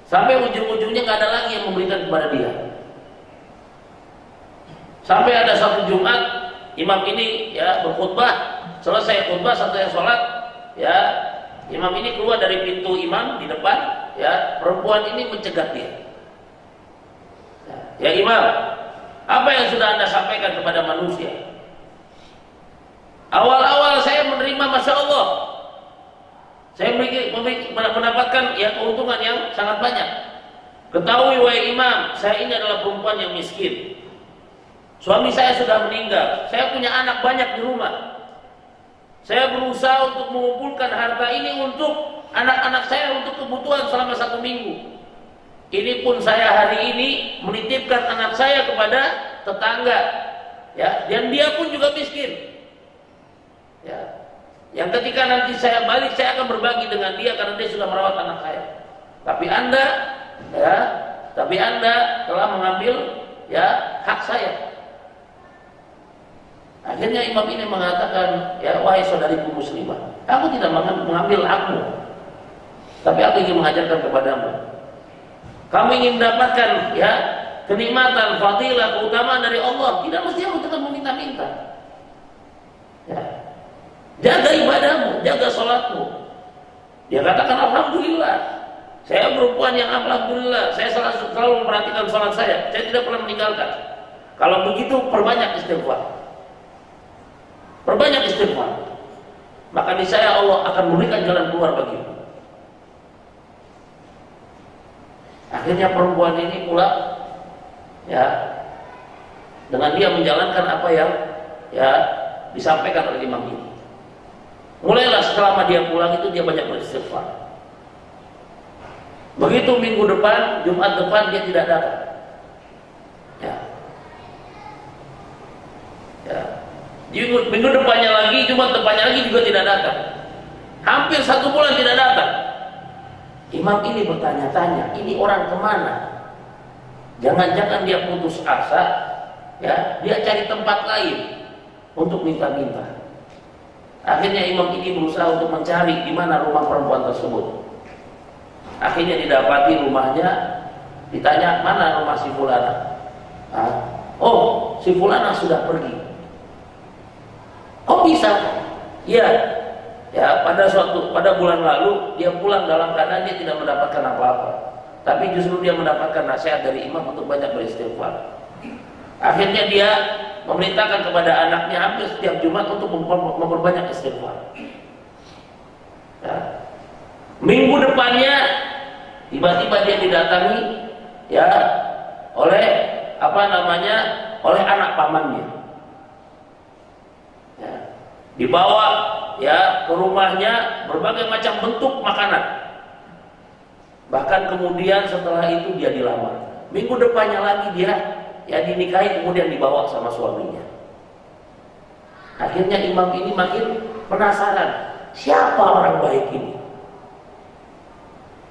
Sampai ujung-ujungnya nggak ada lagi yang memberikan kepada dia. Sampai ada satu Jumat imam ini ya berkhutbah, selesai khutbah satu yang sholat, ya imam ini keluar dari pintu imam di depan, ya perempuan ini mencegat dia. Ya imam, apa yang sudah anda sampaikan kepada manusia? Awal-awal saya menerima masya Allah, saya mendapatkan ya keuntungan yang sangat banyak. Ketahui wahai imam, saya ini adalah perempuan yang miskin. Suami saya sudah meninggal, saya punya anak banyak di rumah. Saya berusaha untuk mengumpulkan harta ini untuk anak-anak saya untuk kebutuhan selama satu minggu. Ini pun saya hari ini menitipkan anak saya kepada tetangga, ya, dan dia pun juga miskin. Ya, yang ketika nanti saya balik saya akan berbagi dengan dia karena dia sudah merawat anak saya. Tapi anda, ya, tapi anda telah mengambil ya hak saya. Akhirnya imam ini mengatakan, ya wahai saudariku muslimah, aku tidak mengambil hakmu, tapi aku ingin mengajarkan kepadamu. Kamu ingin mendapatkan ya kenikmatan, fadilah, keutamaan dari Allah. Tidak mesti aku tetap meminta-minta. Ya. Jaga ibadahmu, jaga sholatmu. Dia katakan Alhamdulillah. Saya perempuan yang Alhamdulillah. Saya selalu, selalu memperhatikan sholat saya. Saya tidak pernah meninggalkan. Kalau begitu perbanyak istighfar. Perbanyak istighfar. Maka di saya Allah akan memberikan jalan keluar bagimu. Akhirnya perempuan ini pula ya dengan dia menjalankan apa yang ya disampaikan oleh imam ini. Mulailah selama dia pulang itu dia banyak beristighfar. Begitu minggu depan, Jumat depan dia tidak datang. Ya. Ya. Minggu depannya lagi, Jumat depannya lagi juga tidak datang. Hampir satu bulan tidak datang. Imam ini bertanya-tanya, ini orang ke mana? Jangan-jangan dia putus asa, ya dia cari tempat lain untuk minta-minta. Akhirnya imam ini berusaha untuk mencari di mana rumah perempuan tersebut. Akhirnya didapati rumahnya, ditanya mana rumah si Fulana. Oh, si Fulana sudah pergi. Oh bisa? Ya, Ya, pada suatu pada bulan lalu dia pulang dalam keadaan dia tidak mendapatkan apa-apa. Tapi justru dia mendapatkan nasihat dari imam untuk banyak beristighfar. Akhirnya dia memerintahkan kepada anaknya hampir setiap Jumat untuk memperbanyak istighfar. Ya. Minggu depannya tiba-tiba dia didatangi ya oleh apa namanya oleh anak pamannya. Dibawa ya ke rumahnya berbagai macam bentuk makanan. Bahkan kemudian setelah itu dia dilamar. Minggu depannya lagi dia ya dinikahi kemudian dibawa sama suaminya. Akhirnya imam ini makin penasaran, siapa orang baik ini?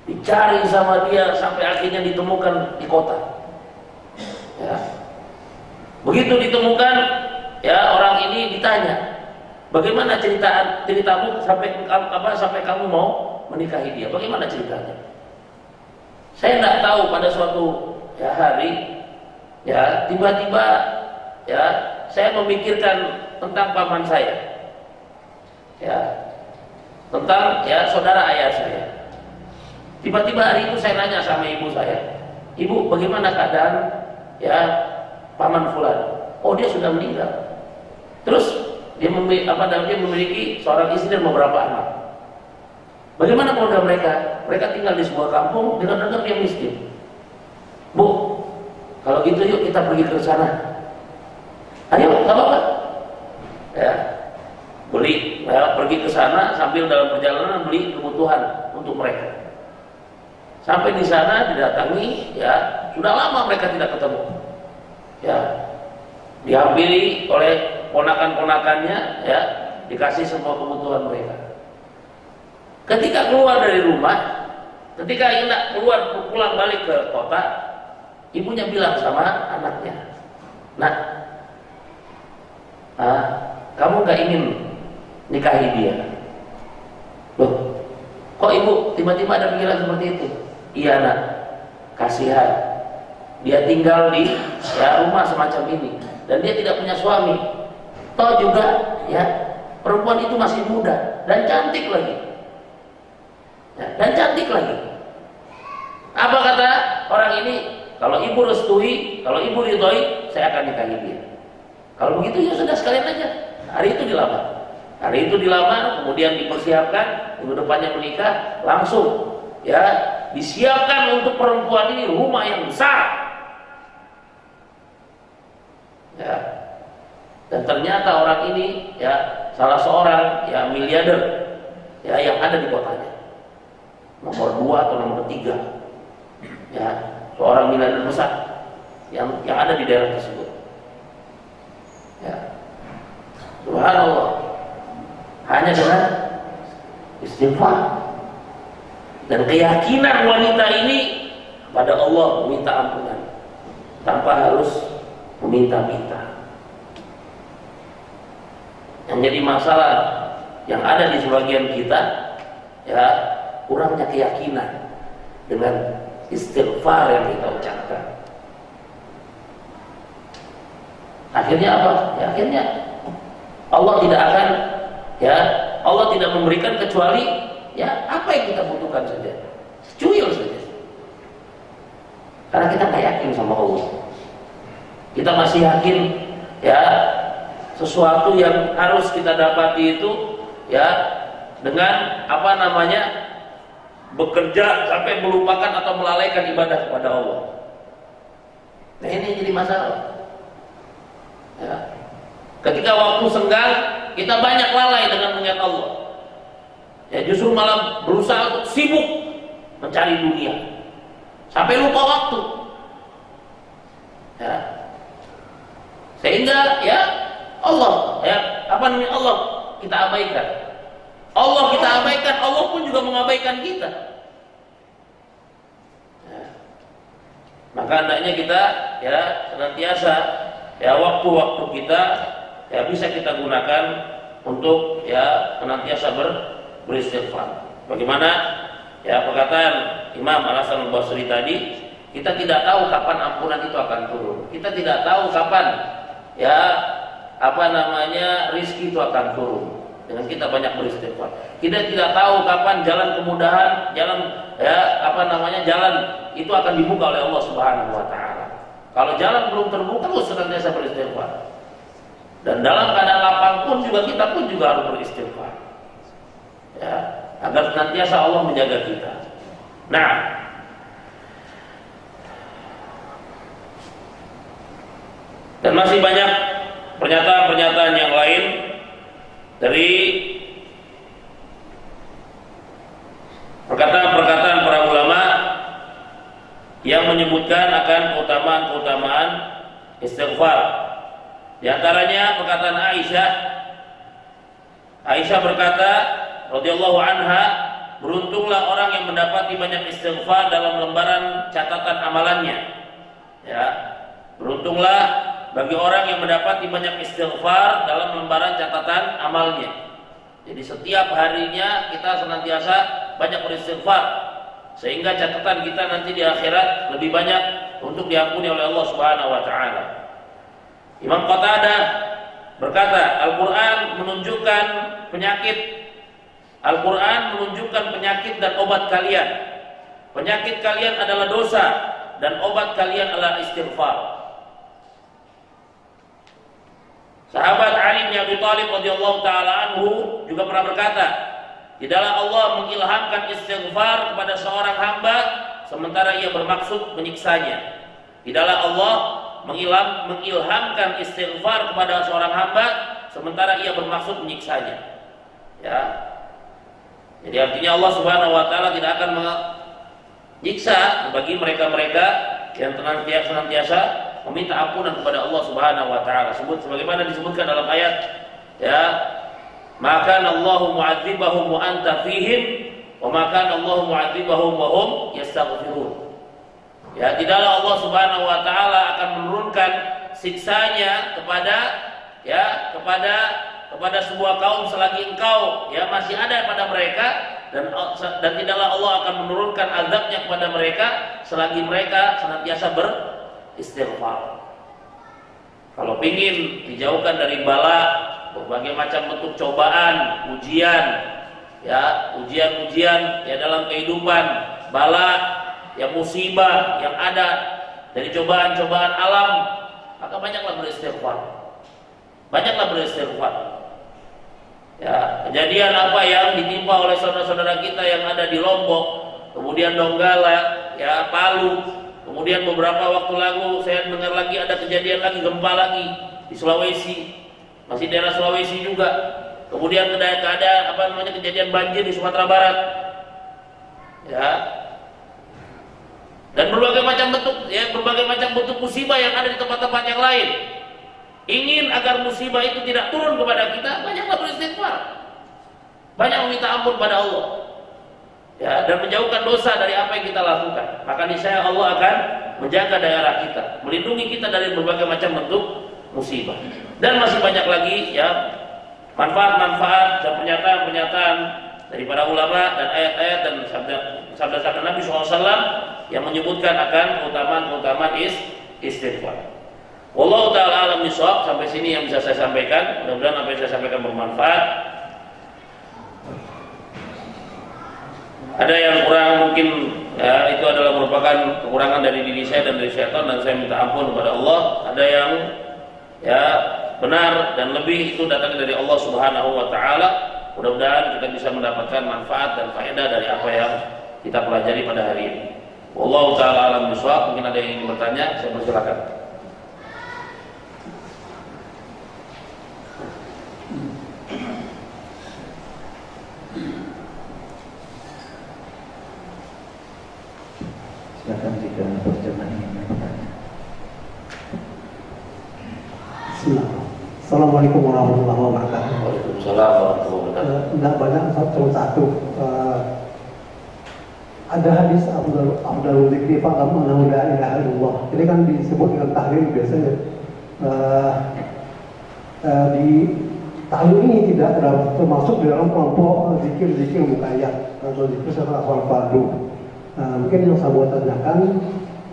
Dicari sama dia sampai akhirnya ditemukan di kota. Ya. Begitu ditemukan, ya orang ini ditanya, bagaimana cerita ceritamu sampai apa sampai kamu mau menikahi dia? Bagaimana ceritanya? Saya tidak tahu pada suatu ya, hari, ya tiba-tiba ya saya memikirkan tentang paman saya. Ya. Tentang ya saudara ayah saya. Tiba-tiba hari itu saya nanya sama ibu saya, "Ibu, bagaimana keadaan ya paman fulan?" Oh, dia sudah meninggal. Terus dia memiliki, apa dia memiliki seorang istri dan beberapa anak. Bagaimana keluarga mereka? Mereka tinggal di sebuah kampung dengan dengar dia miskin. Bu, kalau gitu yuk kita pergi ke sana. Ayo, nggak apa-apa ya beli ya, pergi ke sana sambil dalam perjalanan beli kebutuhan untuk mereka sampai di sana didatangi ya sudah lama mereka tidak ketemu ya dihampiri oleh ponakan-ponakannya ya dikasih semua kebutuhan mereka. Ketika keluar dari rumah ketika hendak keluar pulang balik ke kota ibunya bilang sama anaknya nak ah, kamu nggak ingin nikahi dia? Loh kok ibu tiba-tiba ada pikiran seperti itu? Iya nak kasihan. Dia tinggal di ya, rumah semacam ini dan dia tidak punya suami toh juga ya perempuan itu masih muda dan cantik lagi ya, dan cantik lagi apa kata orang ini kalau ibu restui kalau ibu ridhoi saya akan nikahi dia kalau begitu ya sudah sekalian aja Hari itu dilamar. Hari itu dilamar, kemudian dipersiapkan minggu depannya menikah, langsung ya disiapkan untuk perempuan ini rumah yang besar. Ya. Dan ternyata orang ini ya salah seorang ya miliarder ya yang ada di kotanya. Nomor dua atau nomor tiga. Ya, seorang miliarder besar yang yang ada di daerah tersebut. Ya. Subhanallah. Hanya dengan istighfar dan keyakinan wanita ini pada Allah meminta ampunan tanpa harus meminta-minta. Yang masalah yang ada di sebagian kita ya kurangnya keyakinan dengan istighfar yang kita ucapkan. Akhirnya apa? Ya, akhirnya Allah tidak akan ya Allah tidak memberikan kecuali ya apa yang kita butuhkan saja cuil saja karena kita nggak yakin sama Allah kita masih yakin ya sesuatu yang harus kita dapati itu ya dengan apa namanya bekerja sampai melupakan atau melalaikan ibadah kepada Allah. Nah ini jadi masalah. Ya. Ketika waktu senggang, kita banyak lalai dengan mengingat Allah. Ya justru malah berusaha untuk sibuk mencari dunia. Sampai lupa waktu. Ya. Sehingga ya Allah ya apa namanya Allah kita abaikan. Allah kita abaikan, Allah pun juga mengabaikan kita. Ya. Maka hendaknya kita ya senantiasa ya waktu-waktu kita ya bisa kita gunakan untuk ya senantiasa ber, beristighfar. Bagaimana ya perkataan Imam Al Hasan Al Basri tadi, kita tidak tahu kapan ampunan itu akan turun. Kita tidak tahu kapan ya apa namanya rizki itu akan turun dengan kita banyak beristighfar. Kita tidak tahu kapan jalan kemudahan, jalan ya apa namanya jalan itu akan dibuka oleh Allah Subhanahu wa taala. Kalau jalan belum terbuka terus senantiasa beristighfar. Dan dalam keadaan lapang pun juga kita pun juga harus beristighfar. Ya, agar senantiasa Allah menjaga kita. Nah, dan masih banyak pernyataan-pernyataan yang lain dari perkataan-perkataan para ulama yang menyebutkan akan keutamaan-keutamaan istighfar. Di antaranya perkataan Aisyah. Aisyah berkata radhiyallahu anha beruntunglah orang yang mendapati banyak istighfar dalam lembaran catatan amalannya. Ya beruntunglah bagi orang yang mendapati banyak istighfar dalam lembaran catatan amalnya jadi setiap harinya kita senantiasa banyak beristighfar sehingga catatan kita nanti di akhirat lebih banyak untuk diampuni oleh Allah Subhanahu wa taala. Imam Qatadah berkata, Al-Qur'an menunjukkan penyakit Al-Qur'an menunjukkan penyakit dan obat kalian. Penyakit kalian adalah dosa dan obat kalian adalah istighfar. Sahabat Ali bin Abi Thalib radhiyallahu taala anhu juga pernah berkata, Tidaklah Allah mengilhamkan istighfar kepada seorang hamba sementara ia bermaksud menyiksanya. Tidaklah Allah mengilham, mengilhamkan istighfar kepada seorang hamba sementara ia bermaksud menyiksanya. Ya. Jadi artinya Allah Subhanahu wa taala tidak akan menyiksa bagi mereka-mereka yang senantiasa senantiasa meminta ampunan kepada Allah Subhanahu wa taala. Sebut sebagaimana disebutkan dalam ayat ya maka Allah mu'adzibahum wa anta fihim wa maka Allah mu'adzibahum wa hum yastaghfirun. Ya, tidaklah Allah Subhanahu wa taala akan menurunkan siksanya kepada ya, kepada kepada sebuah kaum selagi engkau ya masih ada pada mereka dan dan tidaklah Allah akan menurunkan azabnya kepada mereka selagi mereka senantiasa beristighfar. Kalau ingin dijauhkan dari bala berbagai macam bentuk cobaan, ujian, ya ujian-ujian ya dalam kehidupan, bala, ya musibah yang ada dari cobaan-cobaan alam, maka banyaklah beristighfar. Banyaklah beristighfar. Ya, kejadian apa yang ditimpa oleh saudara-saudara kita yang ada di Lombok, kemudian Donggala, ya Palu, kemudian beberapa waktu lalu saya dengar lagi ada kejadian lagi gempa lagi di Sulawesi, masih daerah Sulawesi juga. Kemudian ada, ada apa namanya kejadian banjir di Sumatera Barat. Ya. Dan berbagai macam bentuk ya berbagai macam bentuk musibah yang ada di tempat-tempat yang lain. Ingin agar musibah itu tidak turun kepada kita, banyaklah beristighfar. Banyak meminta ampun pada Allah. Ya, dan menjauhkan dosa dari apa yang kita lakukan. Maka niscaya Allah akan menjaga daerah kita, melindungi kita dari berbagai macam bentuk musibah. Dan masih banyak lagi ya manfaat-manfaat dan pernyataan-pernyataan dari para ulama dan ayat-ayat dan sabda-sabda Nabi SAW yang menyebutkan akan keutamaan-keutamaan is istighfar. Wallahu taala alam sampai sini yang bisa saya sampaikan. Mudah-mudahan apa yang saya sampaikan bermanfaat. Ada yang kurang mungkin ya, itu adalah merupakan kekurangan dari diri saya dan dari syaitan dan saya minta ampun kepada Allah. Ada yang ya benar dan lebih itu datang dari Allah Subhanahu wa taala. Mudah-mudahan kita bisa mendapatkan manfaat dan faedah dari apa yang kita pelajari pada hari ini. Wallahu taala alam bisawab. Mungkin ada yang ingin bertanya, saya persilakan. Silakan jika berjamaah ingin bertanya. Bismillah. Assalamualaikum warahmatullahi wabarakatuh. Waalaikumsalam warahmatullahi wabarakatuh. Eh, Tidak banyak satu satu. Eh, ada hadis Abdul Abdul Dzikri Fa'lam annahu la ilaha illallah. Ini kan disebut dengan tahlil biasanya. Eh, eh, di tahlil ini tidak termasuk di dalam kelompok zikir-zikir mukayyad atau zikir hafal fardu. Nah, mungkin yang saya mau tanyakan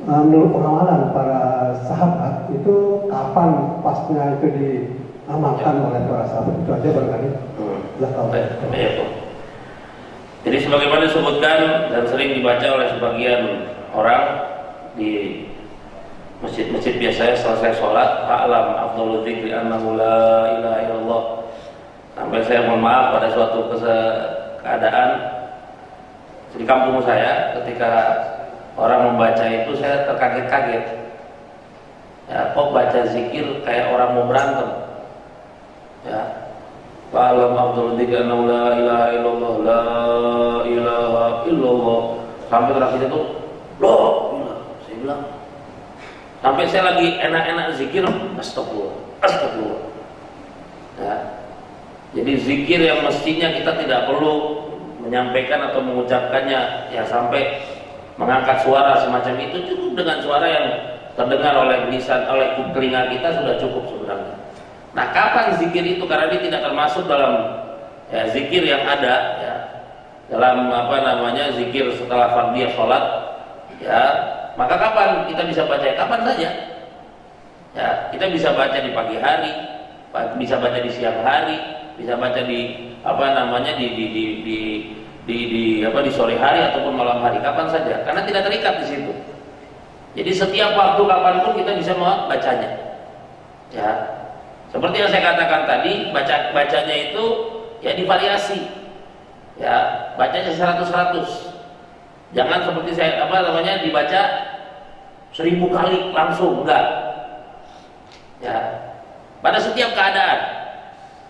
eh, menurut pengamalan para sahabat itu kapan pasnya itu diamalkan oleh para sahabat itu aja barangkali. Hmm. Jazakallah. Baik, baik, Pak. Jadi sebagaimana disebutkan dan sering dibaca oleh sebagian orang di masjid-masjid biasanya selesai sholat Fa'lam afdalu dzikri annahu la ilaha illallah Sampai saya mohon maaf pada suatu keadaan Di kampung saya ketika orang membaca itu saya terkaget-kaget Ya kok baca zikir kayak orang mau berantem Ya. Fa'alam Abdul Dzikr annahu la ilaha illallah la ilaha illallah. Sampai terakhir itu loh saya bilang sampai saya lagi enak-enak zikir astagfirullah astagfirullah. Ya. Jadi zikir yang mestinya kita tidak perlu menyampaikan atau mengucapkannya. Ya sampai mengangkat suara semacam itu cukup dengan suara yang terdengar oleh lisan oleh telinga kita sudah cukup sebenarnya. Nah, kapan zikir itu? Karena ini tidak termasuk dalam ya, zikir yang ada ya. Dalam apa namanya zikir setelah fardiyah sholat ya. Maka kapan kita bisa baca? Kapan saja. Ya kita bisa baca di pagi hari bisa baca di siang hari bisa baca di apa namanya di di di, di di, di apa di sore hari ataupun malam hari. Kapan saja. Karena tidak terikat di situ. Jadi setiap waktu kapan pun kita bisa membacanya ya seperti yang saya katakan tadi baca bacanya itu ya divariasi. Ya bacanya 100 100 jangan seperti saya apa namanya dibaca seribu kali langsung enggak. Ya pada setiap keadaan.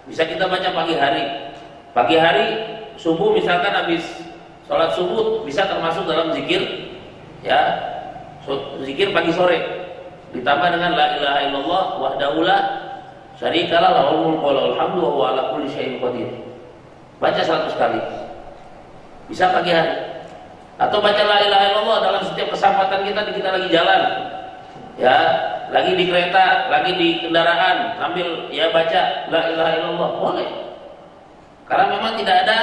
Bisa kita baca pagi hari. Pagi hari subuh misalkan habis sholat subuh bisa termasuk dalam zikir ya zikir pagi sore. Ditambah dengan la ilaha illallah wahdahu la syarikalah lahul mulku wa lahul hamdu wa ala kulli syai'in qadir. Baca 100 kali. Bisa pagi hari. Atau baca la ilaha illallah dalam setiap kesempatan kita kita lagi jalan. Ya lagi di kereta lagi di kendaraan sambil ya baca la ilaha illallah. Boleh. Karena memang tidak ada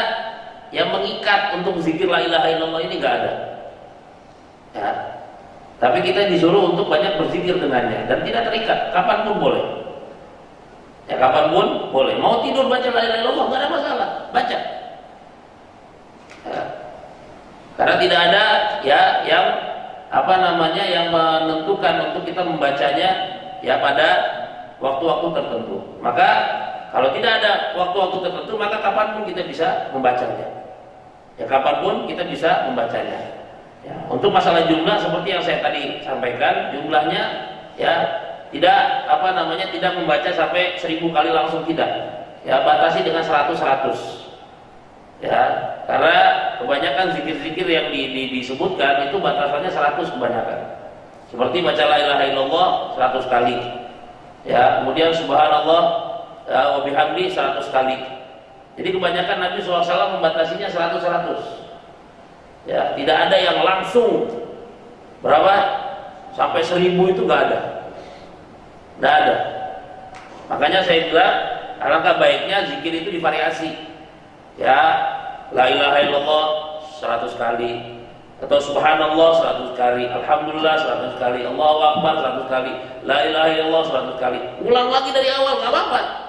yang mengikat untuk zikir la ilaha illallah ini nggak ada. Ya. Tapi kita disuruh untuk banyak berzikir dengannya dan tidak terikat, kapan pun boleh. Ya kapan pun boleh. Mau tidur baca la ilaha illallah nggak ada masalah, baca. Ya. Karena tidak ada ya yang apa namanya yang menentukan untuk kita membacanya ya pada waktu-waktu tertentu. Maka kalau tidak ada waktu-waktu tertentu, maka kapan pun kita bisa membacanya. Ya kapan pun kita bisa membacanya. Ya, untuk masalah jumlah seperti yang saya tadi sampaikan, jumlahnya ya tidak apa namanya tidak membaca sampai seribu kali langsung tidak. Ya batasi dengan seratus seratus. Ya, karena kebanyakan zikir-zikir yang di, di, disebutkan itu batasannya seratus kebanyakan. Seperti baca la ilaha illallah 100 kali. Ya, kemudian subhanallah ya, wabihamdi 100 kali. Jadi kebanyakan Nabi SAW membatasinya 100-100. Ya, tidak ada yang langsung berapa sampai seribu itu nggak ada, nggak ada. Makanya saya bilang alangkah baiknya zikir itu divariasi. Ya, la ilaha illallah 100 kali atau subhanallah 100 kali, alhamdulillah 100 kali, Allahu akbar 100 kali, la ilaha illallah 100 kali. Ulang lagi dari awal nggak apa-apa.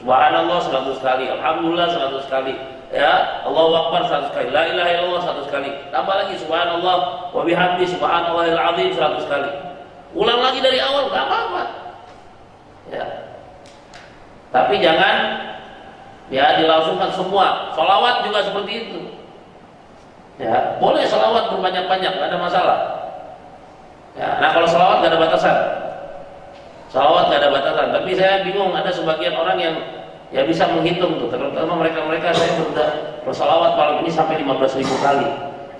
Subhanallah 100 kali, Alhamdulillah 100 kali, ya Allahu Akbar 100 kali, La ilaha illallah 100 kali, tambah lagi Subhanallah, wa bihamdi Subhanallahil azim 100 kali. Ulang lagi dari awal, gak apa-apa. Ya. Tapi jangan ya dilangsungkan semua. Salawat juga seperti itu. Ya, boleh salawat berbanyak-banyak, gak ada masalah. Ya, nah kalau salawat gak ada batasan. Salawat gak ada batasan. Tapi saya bingung ada sebagian orang yang ya bisa menghitung tuh. Terutama mereka-mereka saya sudah bersalawat malam ini sampai 15 ribu kali.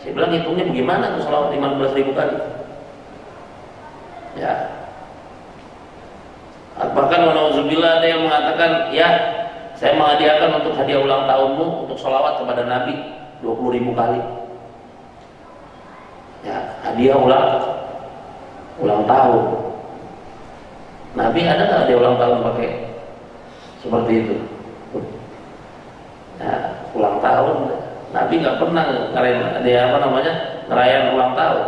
Saya bilang hitungnya bagaimana tuh salawat 15 ribu kali. Ya. Bahkan Nauzubillah ada yang mengatakan ya saya menghadiahkan untuk hadiah ulang tahunmu untuk salawat kepada Nabi 20 ribu kali. Ya, hadiah ulang ulang tahun. Nabi ada nggak dia ulang tahun pakai seperti itu? Nah, ulang tahun Nabi nggak pernah ngerayain dia apa namanya ngerayain ulang tahun.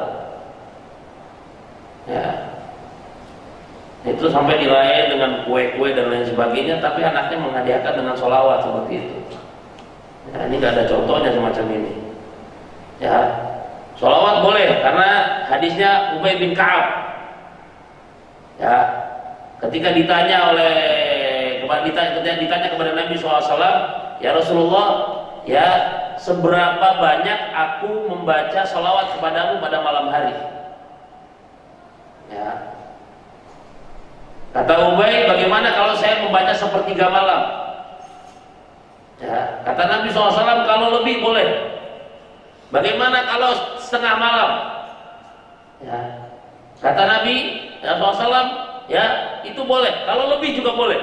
Ya, itu sampai dirayain dengan kue-kue dan lain sebagainya, tapi anaknya menghadiahkan dengan sholawat seperti itu. Ya, ini nggak ada contohnya semacam ini. Ya, sholawat boleh karena hadisnya Ubay bin Kaab. Ya, Ketika ditanya oleh ditanya, ditanya kepada Nabi SAW, ya Rasulullah, ya seberapa banyak aku membaca salawat kepadamu pada malam hari? Ya. Kata Ubay, bagaimana kalau saya membaca sepertiga malam? Ya. Kata Nabi SAW, kalau lebih boleh. Bagaimana kalau setengah malam? Ya. Kata Nabi SAW, ya itu boleh. Kalau lebih juga boleh.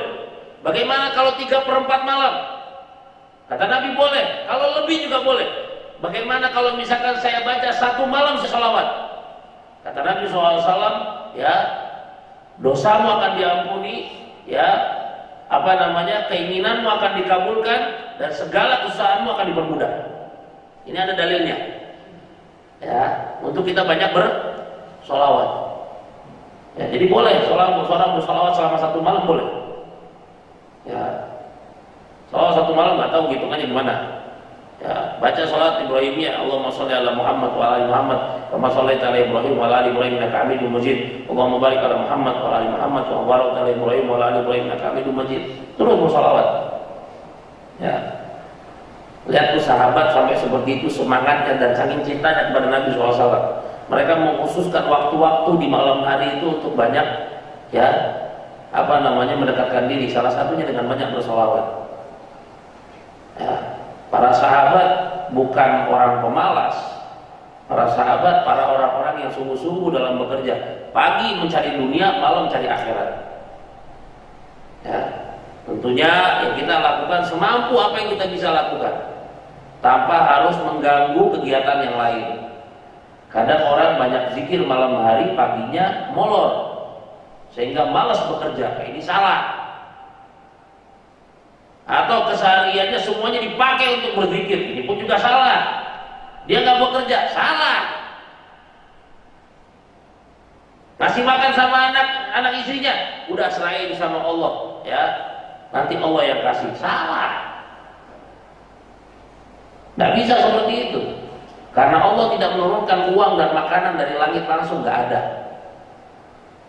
Bagaimana kalau tiga perempat malam? Kata Nabi boleh, kalau lebih juga boleh. Bagaimana kalau misalkan saya baca satu malam sesalawat? Kata Nabi SAW, ya dosamu akan diampuni, ya apa namanya keinginanmu akan dikabulkan dan segala usahamu akan dipermudah. Ini ada dalilnya. Ya, untuk kita banyak bersolawat. Ya, jadi boleh sholat bersolawat bersolawat selama satu malam boleh. Ya, Sholat satu malam nggak tahu hitungannya gimana. Ya, baca sholat Ibrahimiyah Allahumma sholli ala Muhammad wa ala Muhammad kama shallaita ala Ibrahim wa ala ali Ibrahim innaka Hamidum Majid. Allahumma barik ala Muhammad wa ala ali Muhammad wa barik ala Ibrahim wa ala ali Ibrahim innaka Hamidum Majid. Terus bersolawat. Ya. Lihat tuh sahabat sampai seperti itu semangatnya dan saking cintanya kepada Nabi SAW. Mereka mengkhususkan waktu-waktu di malam hari itu untuk banyak ya apa namanya mendekatkan diri. Salah satunya dengan banyak bersolawat. Ya, para sahabat bukan orang pemalas. Para sahabat, para orang-orang yang sungguh-sungguh dalam bekerja. Pagi mencari dunia, malam mencari akhirat. Ya, tentunya yang kita lakukan semampu apa yang kita bisa lakukan. Tanpa harus mengganggu kegiatan yang lain. Kadang orang banyak zikir malam hari, paginya molor. Sehingga malas bekerja. Ini salah atau kesehariannya semuanya dipakai untuk berzikir. Ini pun juga salah. Dia nggak bekerja salah. Ngasih makan sama anak anak istrinya udah serahin sama Allah ya. Nanti Allah yang kasih. Salah. Nggak bisa seperti itu. Karena Allah tidak menurunkan uang dan makanan dari langit langsung nggak ada.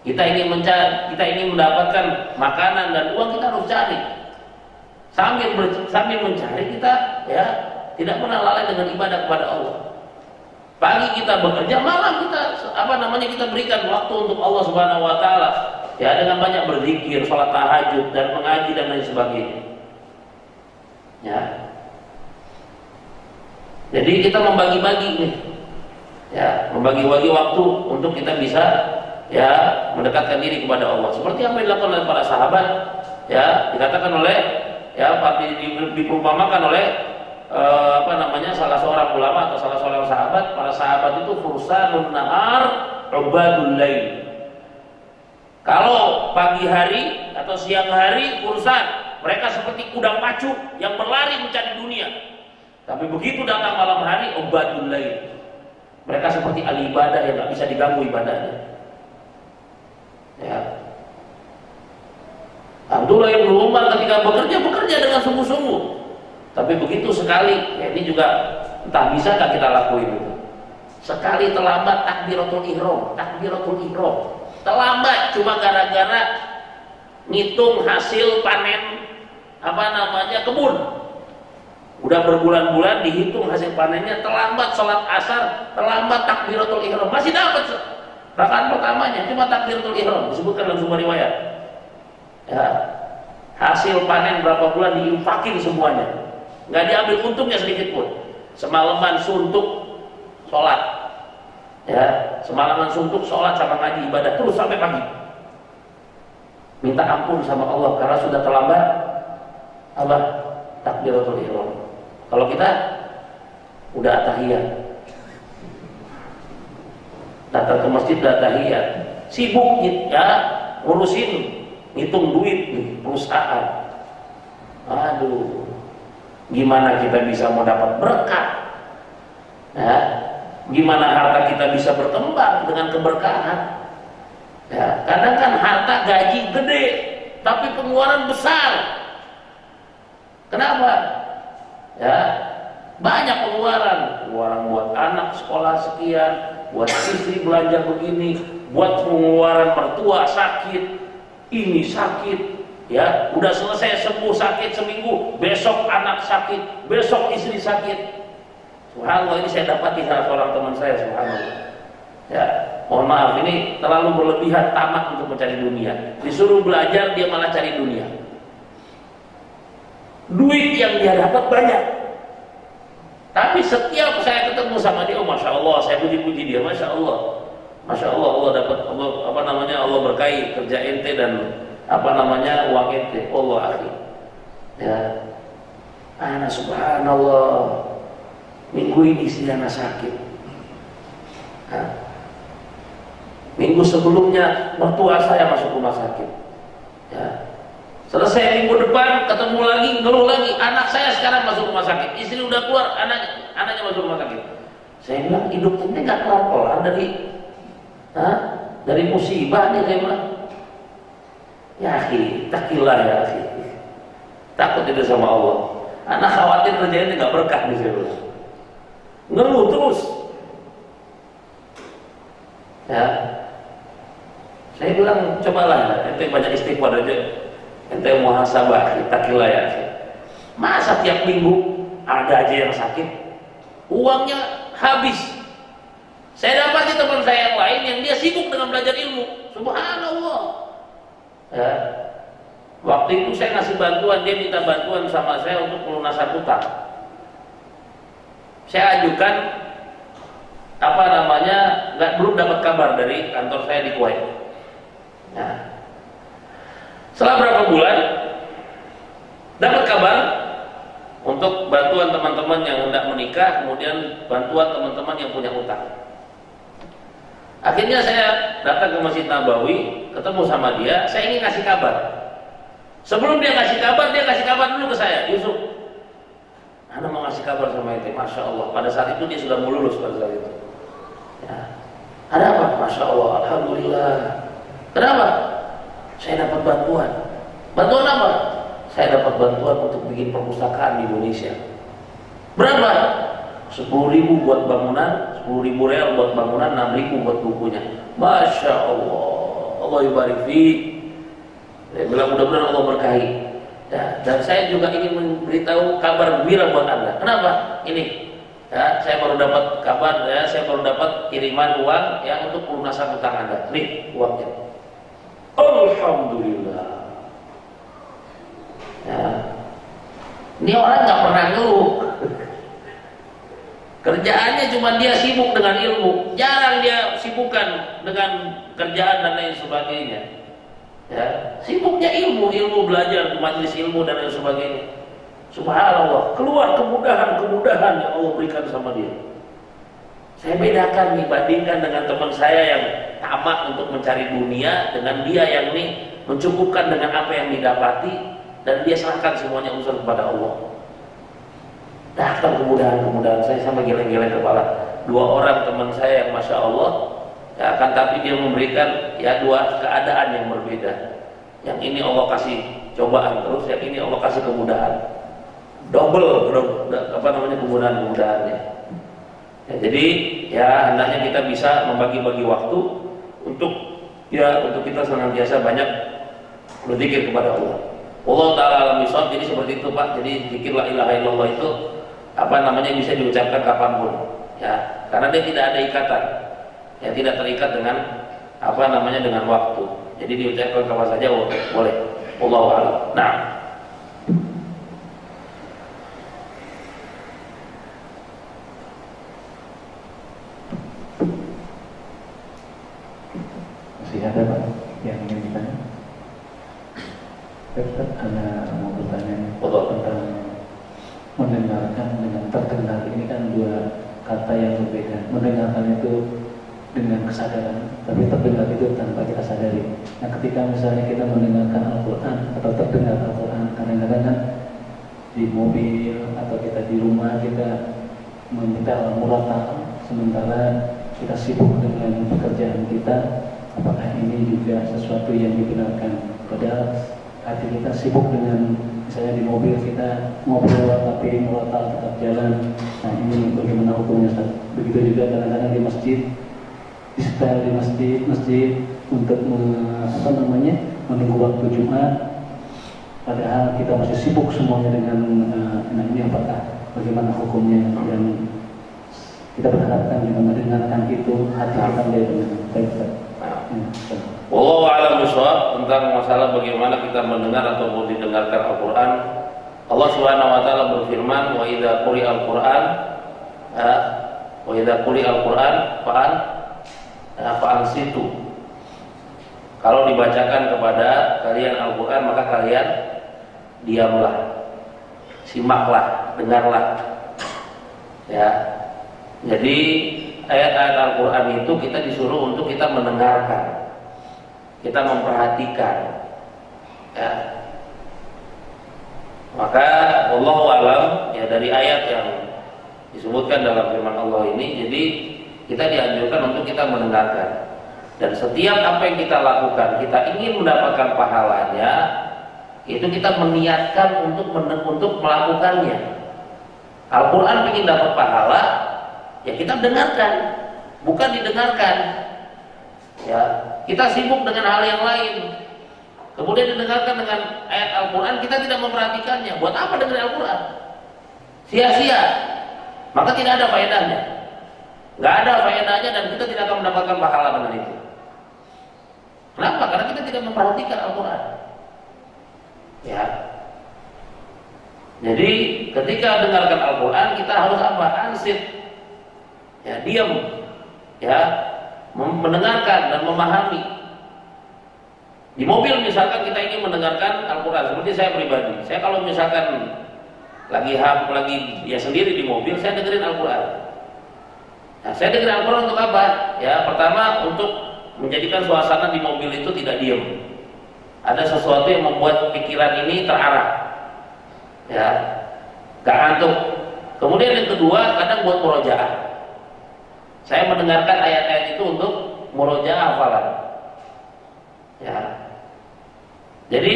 Kita ingin mencari kita ingin mendapatkan makanan dan uang kita harus cari sambil sambil mencari kita ya tidak pernah lalai dengan ibadah kepada Allah. Pagi kita bekerja, malam kita apa namanya kita berikan waktu untuk Allah Subhanahu wa taala ya dengan banyak berzikir, sholat tahajud dan mengaji dan lain sebagainya. Ya. Jadi kita membagi-bagi nih. Ya, membagi-bagi waktu untuk kita bisa ya mendekatkan diri kepada Allah. Seperti apa yang dilakukan oleh para sahabat, ya, dikatakan oleh ya diperumpamakan oleh eh, apa namanya salah seorang ulama atau salah seorang sahabat. Para sahabat itu fursanun nahar ubadul lail. Kalau pagi hari atau siang hari fursan mereka seperti kuda pacu yang berlari mencari dunia. Tapi begitu datang malam hari ubadul lail. Mereka seperti ahli ibadah yang tidak bisa diganggu ibadahnya. Ya Abdullah yang Umar ketika bekerja bekerja dengan sungguh-sungguh. Tapi begitu sekali, ya ini juga entah bisa tak kita lakuin. Sekali terlambat takbiratul ihram, takbiratul ihram. Terlambat cuma gara-gara ngitung hasil panen apa namanya kebun. Udah berbulan-bulan dihitung hasil panennya, terlambat sholat asar, terlambat takbiratul ihram. Masih dapat rakaat pertamanya, cuma takbiratul ihram disebutkan dalam sumber riwayat ya, hasil panen berapa bulan diinfakin semuanya. Nggak diambil untungnya sedikit pun. Semalaman suntuk sholat. Ya semalaman suntuk sholat sama ngaji ibadah terus sampai pagi. Minta ampun sama Allah karena sudah terlambat. Apa? Takbiratul ihram. Kalau kita udah tahiyat datang ke masjid udah tahiyat sibuk ya. Ngurusin hitung duit nih perusahaan. Aduh gimana kita bisa mau dapat berkat? Ya gimana harta kita bisa berkembang dengan keberkahan? Ya kadang kan harta gaji gede tapi pengeluaran besar. Kenapa? Ya banyak pengeluaran. Pengeluaran buat anak sekolah sekian buat istri belanja begini buat pengeluaran mertua sakit ini sakit. Ya udah selesai sembuh sakit seminggu besok anak sakit besok istri sakit. Subhanallah ini saya dapat di salah seorang teman saya subhanallah. Ya mohon maaf ini terlalu berlebihan tamat untuk mencari dunia. Disuruh belajar dia malah cari dunia. Duit yang dia dapat banyak. Tapi setiap saya ketemu sama dia oh masya Allah saya puji-puji dia masya Allah Masya Allah Allah dapat Allah apa namanya Allah berkahi kerja ente dan apa namanya uang ente. Allah akhi. Ya. Anak subhanallah. Minggu ini istri anak sakit. Hah? Minggu sebelumnya mertua saya masuk rumah sakit. Ya. Selesai minggu depan ketemu lagi ngeluh lagi. Anak saya sekarang masuk rumah sakit. Istri udah keluar anak anaknya masuk rumah sakit. Saya bilang hidup ini nggak kelar kelar dari Hah? dari musibah nih saya bilang ya akhi takilah ya akhi. Takut itu sama Allah. Anak khawatir kerjanya nggak berkah nih saya ngeluh terus. Ya. Saya bilang cobalah ente banyak istighfar aja. Ente muhasabah kita kila ya masa tiap minggu ada aja yang sakit? Uangnya habis saya dapat di teman saya yang lain yang dia sibuk dengan belajar ilmu. Subhanallah. Ya. Waktu itu saya ngasih bantuan dia minta bantuan sama saya untuk pelunasan utang saya ajukan apa namanya nggak belum dapat kabar dari kantor saya di Kuwait. Nah, setelah berapa bulan dapat kabar untuk bantuan teman-teman yang hendak menikah, kemudian bantuan teman-teman yang punya utang. Akhirnya saya datang ke Masjid Nabawi, ketemu sama dia, saya ingin kasih kabar. Sebelum dia kasih kabar, dia kasih kabar dulu ke saya, Yusuf. Anda mau ngasih kabar sama itu, Masya Allah. Pada saat itu dia sudah mau lulus pada saat itu. Ya. Ada apa? Masya Allah, Alhamdulillah. Kenapa? Saya dapat bantuan. Bantuan apa? Saya dapat bantuan untuk bikin perpustakaan di Indonesia. Berapa? 10 ribu buat bangunan, 10 ribu real buat bangunan, 6 ribu buat bukunya. Masya Allah. Allah ibarik fi. Saya bilang mudah-mudahan Allah berkahi. Ya, dan saya juga ingin memberitahu kabar gembira buat Anda. Kenapa? Ini ya saya baru dapat kabar ya saya baru dapat kiriman uang ya untuk pelunasan utang anda nih uangnya alhamdulillah ya ini orang nggak pernah ngeluh <laughs> kerjaannya cuma dia sibuk dengan ilmu jarang dia sibukkan dengan kerjaan dan lain sebagainya ya sibuknya ilmu ilmu belajar majelis ilmu dan lain sebagainya Subhanallah, keluar kemudahan-kemudahan yang Allah berikan sama dia. Saya bedakan nih, bandingkan dengan teman saya yang tamak untuk mencari dunia dengan dia yang nih mencukupkan dengan apa yang didapati dan dia serahkan semuanya unsur kepada Allah. Datang kemudahan-kemudahan saya sama geleng-geleng kepala. Dua orang teman saya yang masya Allah, ya akan tapi dia memberikan ya dua keadaan yang berbeda. Yang ini Allah kasih cobaan terus, yang ini Allah kasih kemudahan double apa namanya kemudahan-kemudahannya. Ya, jadi ya hendaknya kita bisa membagi-bagi waktu untuk ya untuk kita senantiasa banyak berzikir kepada Allah. Allah taala alam jadi seperti itu Pak. Jadi zikir la ilaha illallah itu apa namanya bisa diucapkan kapan pun. Ya, karena dia tidak ada ikatan. Ya, tidak terikat dengan apa namanya dengan waktu. Jadi diucapkan kapan saja boleh. Allah a'lam. Nah, Masih ada Pak yang ingin ditanya? Dokter, ada mau bertanya Betul. tentang mendengarkan dengan terdengar. Ini kan dua kata yang berbeda. Mendengarkan itu dengan kesadaran, tapi terdengar itu tanpa kita sadari. Nah, ketika misalnya kita mendengarkan Al-Quran atau terdengar Al-Quran, kadang-kadang kan di mobil atau kita di rumah kita menyetel muratal sementara kita sibuk dengan pekerjaan kita apakah ini juga sesuatu yang dibenarkan padahal hati kita sibuk dengan misalnya di mobil kita ngobrol tapi muratal tetap jalan nah ini bagaimana hukumnya Ustaz? begitu juga kadang-kadang di masjid di setel di masjid masjid untuk apa namanya menunggu waktu Jumat padahal kita masih sibuk semuanya dengan uh, nah ini apakah bagaimana hukumnya dan kita berharapkan dengan mendengarkan itu hati kita menjadi dengan baik Ustaz. Ya. Wallahu a'lam tentang masalah bagaimana kita mendengar atau didengarkan Al-Qur'an. Allah Subhanahu wa taala berfirman, "Wa idza quri'al Qur'an wa idza quri'al Qur'an fa'an fa'an situ." Kalau dibacakan kepada kalian Al-Qur'an maka kalian diamlah. simaklah, dengarlah. Ya. Jadi ayat-ayat Al-Qur'an itu kita disuruh untuk kita mendengarkan. Kita memperhatikan. Ya. Maka Allah alam ya dari ayat yang disebutkan dalam firman Allah ini jadi kita dianjurkan untuk kita mendengarkan dan setiap apa yang kita lakukan kita ingin mendapatkan pahalanya itu kita meniatkan untuk untuk melakukannya Al-Quran ingin dapat pahala ya kita dengarkan bukan didengarkan ya kita sibuk dengan hal yang lain. Kemudian didengarkan dengan ayat Al-Quran kita tidak memperhatikannya. Buat apa dengan Al-Quran? Sia-sia. Maka tidak ada faedahnya. Nggak ada faedahnya dan kita tidak akan mendapatkan pahala dengan itu. Kenapa? karena kita tidak memperhatikan Al-Quran. Ya. Jadi ketika dengarkan Al-Quran kita harus apa? ansit ya diam. Ya mendengarkan dan memahami. Di mobil misalkan kita ingin mendengarkan Al-Quran seperti saya pribadi. Saya kalau misalkan lagi ham lagi ya sendiri di mobil saya dengerin Al-Quran. Nah, saya dengerin Al-Quran untuk apa? Ya pertama untuk menjadikan suasana di mobil itu tidak diam ada sesuatu yang membuat pikiran ini terarah. Ya gak ngantuk. Kemudian yang kedua kadang buat murojaah saya mendengarkan ayat-ayat itu untuk murojaah hafalan ya jadi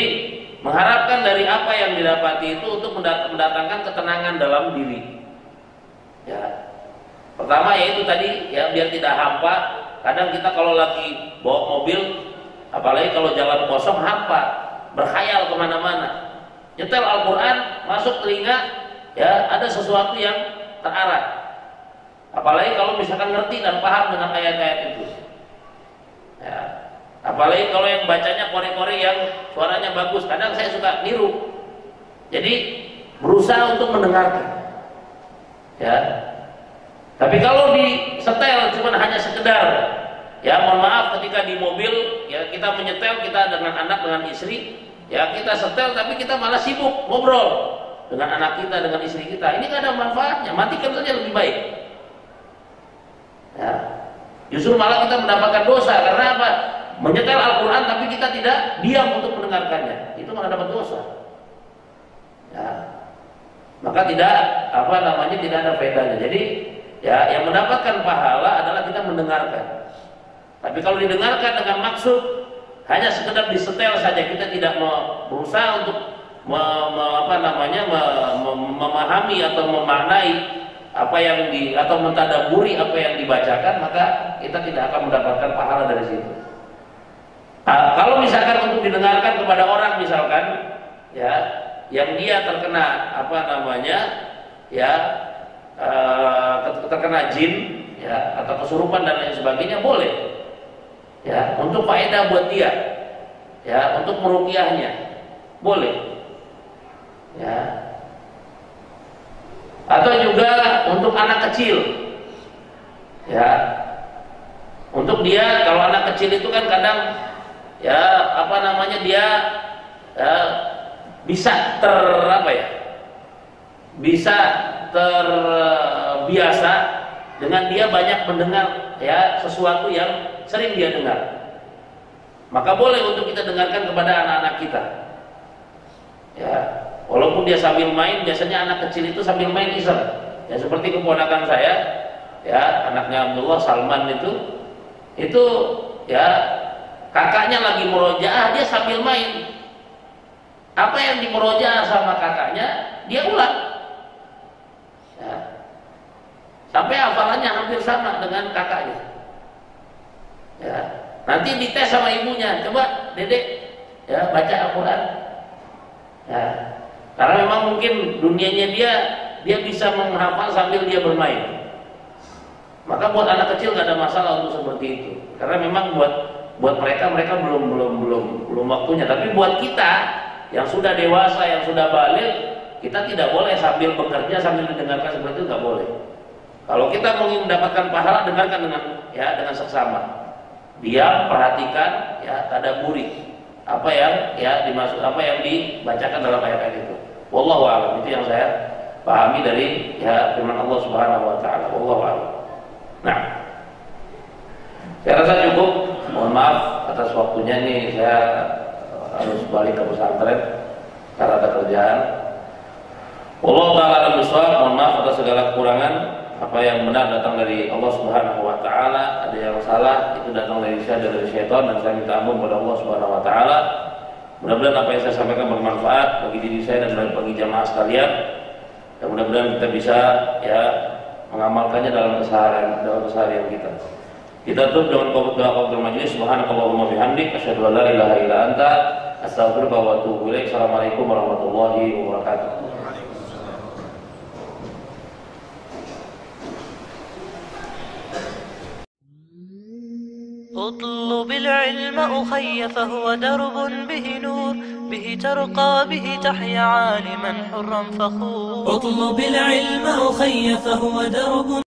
Mengharapkan dari apa yang didapati itu untuk mendatangkan ketenangan dalam diri. Ya. Pertama yaitu tadi ya biar tidak hampa. Kadang kita kalau lagi bawa mobil, apalagi kalau jalan kosong hampa, berkhayal ke mana-mana. Nyetel Al-Quran masuk telinga, ya ada sesuatu yang terarah. Apalagi kalau misalkan ngerti dan paham dengan ayat-ayat itu. Ya, Apalagi kalau yang bacanya kore-kore yang suaranya bagus, kadang saya suka niru. Jadi berusaha untuk mendengarkan. Ya. Tapi kalau di setel cuma hanya sekedar ya mohon maaf ketika di mobil ya kita menyetel kita dengan anak dengan istri ya kita setel tapi kita malah sibuk ngobrol dengan anak kita dengan istri kita ini gak ada manfaatnya matikan saja lebih baik ya. Justru malah kita mendapatkan dosa. Karena apa? Menyetel Al-Quran tapi kita tidak diam untuk mendengarkannya. Itu malah dapat dosa. Ya. maka tidak apa namanya tidak ada faedahnya. Jadi ya yang mendapatkan pahala adalah kita mendengarkan. Tapi kalau didengarkan dengan maksud hanya sekedar disetel saja kita tidak mau berusaha untuk me, me, apa namanya me, me, memahami atau memaknai apa yang di atau mentadaburi apa yang dibacakan maka kita tidak akan mendapatkan pahala dari situ. Nah, kalau misalkan untuk didengarkan kepada orang misalkan ya yang dia terkena apa namanya ya uh, terkena jin ya atau kesurupan dan lain sebagainya boleh. Ya untuk faedah buat dia ya untuk merukiahnya boleh. Ya atau juga untuk anak kecil. Ya. Untuk dia kalau anak kecil itu kan kadang ya apa namanya dia ya, bisa ter apa ya bisa terbiasa dengan dia banyak mendengar ya sesuatu yang sering dia dengar. Maka boleh untuk kita dengarkan kepada anak-anak kita. Ya walaupun dia sambil main biasanya anak kecil itu sambil main iseng. Ya seperti keponakan saya ya anaknya Abdullah Salman itu itu ya kakaknya lagi murojaah dia sambil main. Apa yang dimurojaah sama kakaknya dia ulang. Ya. sampai hafalannya hampir sama dengan kakaknya. Ya. Nanti dites sama ibunya. Coba dedek ya baca Al-Quran. Ya karena memang mungkin dunianya dia dia bisa menghafal sambil dia bermain. Maka buat anak kecil gak ada masalah untuk seperti itu. Karena memang buat buat mereka mereka belum belum belum belum waktunya. Tapi buat kita yang sudah dewasa yang sudah balik kita tidak boleh sambil bekerja sambil mendengarkan seperti itu nggak boleh. Kalau kita ingin mendapatkan pahala dengarkan dengan ya dengan seksama. Diam perhatikan ya tadaburi. Apa yang ya dimaksud apa yang dibacakan dalam ayat-ayat itu Wallahu a'lam. Itu yang saya pahami dari ya firman Allah Subhanahu wa taala. Wallahu a'lam. Nah. Saya rasa cukup. Mohon maaf atas waktunya nih saya harus balik ke pesantren karena ada kerjaan. Allah taala alam mohon maaf atas segala kekurangan. Apa yang benar datang dari Allah Subhanahu wa taala, ada yang salah itu datang dari saya dari syaitan dan saya minta ampun kepada Allah Subhanahu wa taala. Mudah-mudahan apa yang saya sampaikan bermanfaat bagi diri saya dan bagi jamaah sekalian. Dan mudah-mudahan kita bisa ya mengamalkannya dalam keseharian dalam keseharian kita. Kita tutup dengan doa qaul majlis subhanakallahumma bihamdik asyhadu an la ilaha illa anta astaghfiruka wa atubu ilaik. Assalamualaikum warahmatullahi wabarakatuh. اطلب العلم أخي فهو درب به نور به ترقى به تحيا عالما حرا فخور. اطلب العلم أخي فهو درب